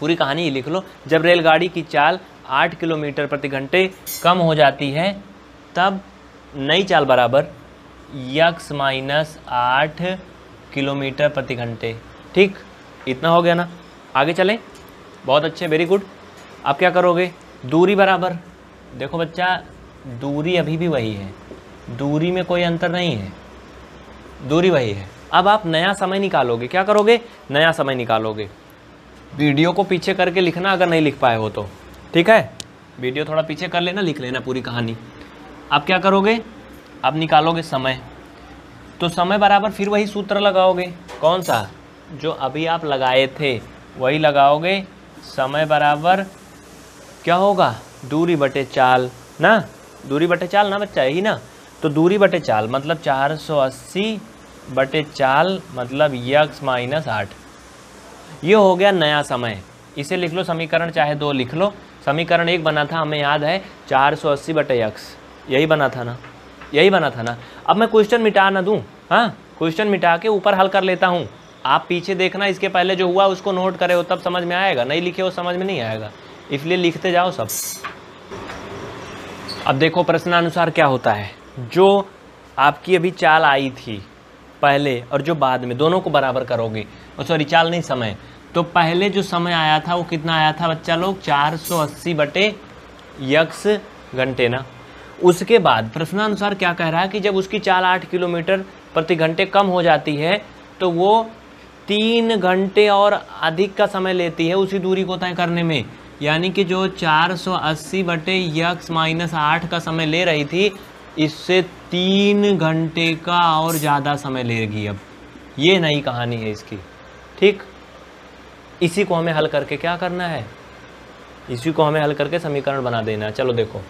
पूरी कहानी ही लिख लो। जब रेलगाड़ी की चाल आठ किलोमीटर प्रति घंटे कम हो जाती है, तब नई चाल बराबर यक्स माइनस आठ किलोमीटर प्रति घंटे। ठीक? इतना हो गया ना? आगे चलें? बहुत अच्छे वेरी गुड आप क्या करोगे? दूरी बराबर। देखो बच्चा, दूरी अभी भी वही है। दूरी में कोई अंतर नहीं है। दूरी वही है। अब आप नया समय निकालोगे। क्या करोगे? नया समय निकालोगे। वीडियो को पीछे करके लिखना अगर नहीं लिख पाए हो तो। ठीक है? वीडियो थोड़ा पीछे कर लेना, लिख लेना पूरी कहानी। आप क्या करोगे? अब निकालोगे समय। तो समय बराबर फिर वही सूत्र लगाओगे। कौन सा? जो अभी आप लगाए थे, वही लगाओगे। समय बराबर क्या होगा? दूरी बटे चाल, ना? दूरी बटे चाल ना बच्चा, यही ना? तो दूरी बटे चाल मतलब 480 बटे चाल मतलब यक्स माइनस आठ। ये हो गया नया समय। इसे लिख लो, समीकरण चाहे दो लिख लो। समीकरण एक बना था, हमें याद है 480 बटे यक्स। यही बना था ना? यही बना था ना? अब मैं क्वेश्चन मिटा ना दूँ? हाँ? क्वेश्चन मिटा के ऊपर हल कर लेता हूँ। आप पीछे देखना, इसके पहले जो हुआ, उसको नोट करे हो तब समझ में आएगा। नहीं लिखे हो, समझ में नहीं आएगा। इसलिए लिखते जाओ सब। अब देखो प्रश्नानुसार क्या होता है। जो आपकी अभी चाल आई थी पहले और जो बाद में, दोनों को बराबर करोगे। और सॉरी चाल नहीं, समय। तो पहले जो समय आया था, वो कितना आया था बच्चा लोग? 480 बटे यक्स घंटे ना। उसके बाद प्रश्नानुसार क्या कह रहा है कि जब उसकी चाल आठ किलोमीटर प्रति घंटे कम हो जाती है तो वो तीन घंटे और अधिक का समय लेती है उसी दूरी को तय करने में। यानी कि जो 480 सौ अस्सी बटे यक्स माइनस आठ का समय ले रही थी, इससे तीन घंटे का और ज़्यादा समय लेगी अब। ये नई कहानी है इसकी। ठीक? इसी को हमें हल करके क्या करना है? इसी को हमें हल करके समीकरण बना देना है। चलो देखो।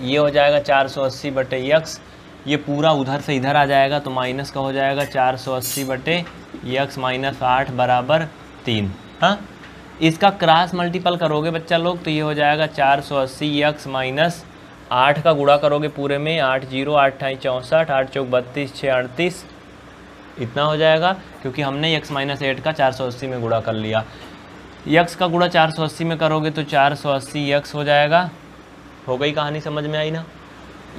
ये हो जाएगा 480 सौ अस्सी बटे यक्स। ये पूरा उधर से इधर आ जाएगा तो माइनस का हो जाएगा 480 बटे यक्स माइनस आठ बराबर तीन। हाँ? इसका क्रॉस मल्टीपल करोगे बच्चा लोग तो ये हो जाएगा 480 यक्स माइनस आठ का गुड़ा करोगे पूरे में, आठ ज़ीरो, आठ ढाई चौंसठ, आठ चौक बत्तीस, छः अड़तीस। इतना हो जाएगा, क्योंकि हमने एक्स माइनस एट का 480 में गुड़ा कर लिया। यक्स का गुड़ा चार सौ अस्सी में करोगे तो 480 यक्स हो जाएगा। हो गई कहानी समझ में आई ना?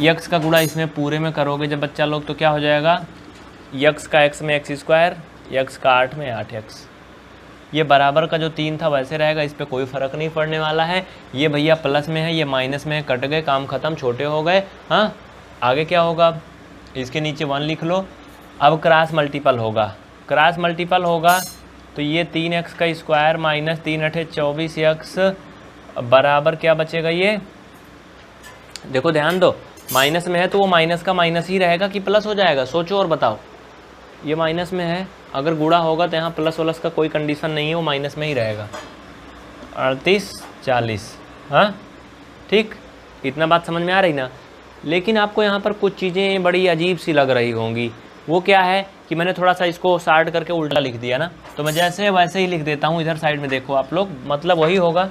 यक्स का गुड़ा इसमें पूरे में करोगे जब बच्चा लोग तो क्या हो जाएगा? यक्स का एक्स में एक्स स्क्वायर यक्स का आठ में आठ एक्स ये बराबर का जो तीन था वैसे रहेगा, इस पर कोई फ़र्क नहीं पड़ने वाला है। ये भैया प्लस में है, ये माइनस में है, कट गए, काम ख़त्म, छोटे हो गए। हाँ आगे क्या होगा? इसके नीचे वन लिख लो। अब क्रॉस मल्टीपल होगा। क्रॉस मल्टीपल होगा तो ये तीन एक्स का स्क्वायर माइनस तीन अठे चौबीस एक्स बराबर क्या बचेगा ये? देखो, ध्यान दो, माइनस में है तो वो माइनस का माइनस ही रहेगा कि प्लस हो जाएगा? सोचो और बताओ। ये माइनस में है अगर गुड़ा होगा तो यहाँ प्लस वलस का कोई कंडीशन नहीं है, वो माइनस में ही रहेगा। अड़तीस, चालीस हाँ? ठीक? इतना बात समझ में आ रही ना? लेकिन आपको यहाँ पर कुछ चीज़ें बड़ी अजीब सी लग रही होंगी। वो क्या है कि मैंने थोड़ा सा इसको सार्ट करके उल्टा लिख दिया ना? तो मैं जैसे वैसे ही लिख देता हूँ इधर साइड में देखो आप लोग। मतलब वही होगा।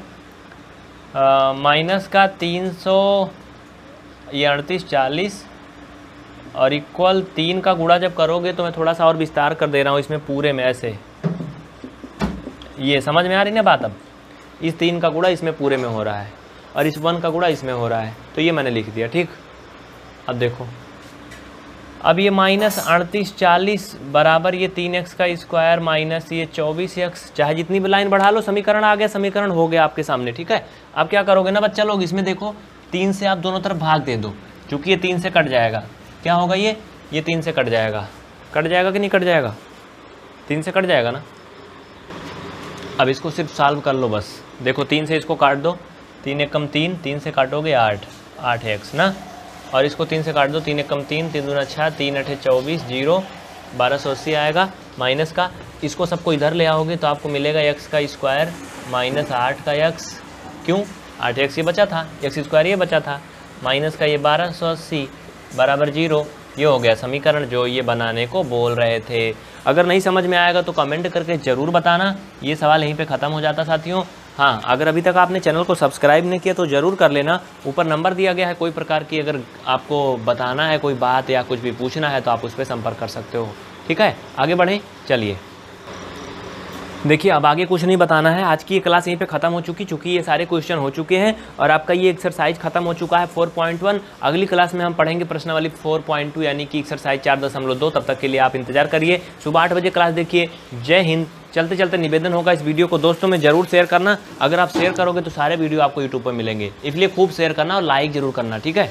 माइनस का तीन सौ ये अड़तीस, चालीस और इक्वल तीन का गुड़ा जब करोगे तो मैं थोड़ा सा और विस्तार कर दे रहा हूँ इसमें पूरे में ऐसे। ये समझ में आ रही ना बात अब? इस तीन का गुड़ा इसमें पूरे में हो रहा है और इस वन का गुड़ा इसमें हो रहा है। तो ये मैंने लिख दिया, ठीक? अब देखो। अब ये माइनस अड़तीस चालीस बराबर ये तीन एक्स का स्क्वायर माइनस ये चौबीस एक्स, चाहे जितनी भी लाइन बढ़ा लो, समीकरण आ गया, समीकरण हो गया आपके सामने, ठीक है? अब क्या करोगे ना बच्चा लोग, इसमें देखो, तीन से आप दोनों तरफ़ भाग दे दो, क्योंकि ये तीन से कट जाएगा। क्या होगा ये? ये तीन से कट जाएगा। कट जाएगा कि नहीं कट जाएगा? तीन से कट जाएगा ना? अब इसको सिर्फ़ सॉल्व कर लो बस। देखो, तीन से इसको काट दो। तीन एक कम तीन तीन से काटोगे आठ। आठ एक्स ना? और इसको तीन से काट दो, तीन एक कम तीन तीन दूना छः तीन अठे चौबीस, ज़ीरो, बारह सौ अस्सी आएगा, माइनस का। इसको सबको इधर ले आओगे तो आपको मिलेगा एक्स का स्क्वायर माइनस आठ का एक्स क्यों? आठ एक्स ये बचा था। एक्स स्क्वायर ये बचा था। माइनस का ये बारह सौ अस्सी। बराबर ज़ीरो। ये हो गया समीकरण जो ये बनाने को बोल रहे थे। अगर नहीं समझ में आएगा तो कमेंट करके ज़रूर बताना। ये सवाल यहीं पे ख़त्म हो जाता साथियों। हाँ अगर अभी तक आपने चैनल को सब्सक्राइब नहीं किया तो ज़रूर कर लेना। ऊपर नंबर दिया गया है कोई प्रकार की, अगर आपको बताना है कोई बात या कुछ भी पूछना है तो आप उस पर संपर्क कर सकते हो। ठीक है? आगे बढ़ें, चलिए। देखिए, अब आगे कुछ नहीं बताना है। आज की ये क्लास यहीं पे ख़त्म हो चुकी, चूँकि ये सारे क्वेश्चन हो चुके हैं और आपका ये एक्सरसाइज खत्म हो चुका है 4.1 अगली क्लास में हम पढ़ेंगे प्रश्न वाली 4.2 यानी कि एक्सरसाइज चार दशमलव दो। तब तक के लिए आप इंतज़ार करिए। सुबह आठ बजे क्लास देखिए। जय हिंद। चलते चलते निवेदन होगा इस वीडियो को। दोस्तों, में ज़रूर शेयर करना। अगर आप शेयर करोगे तो सारे वीडियो आपको यूट्यूब पर मिलेंगे। इसलिए खूब शेयर करना और लाइक ज़रूर करना, ठीक है?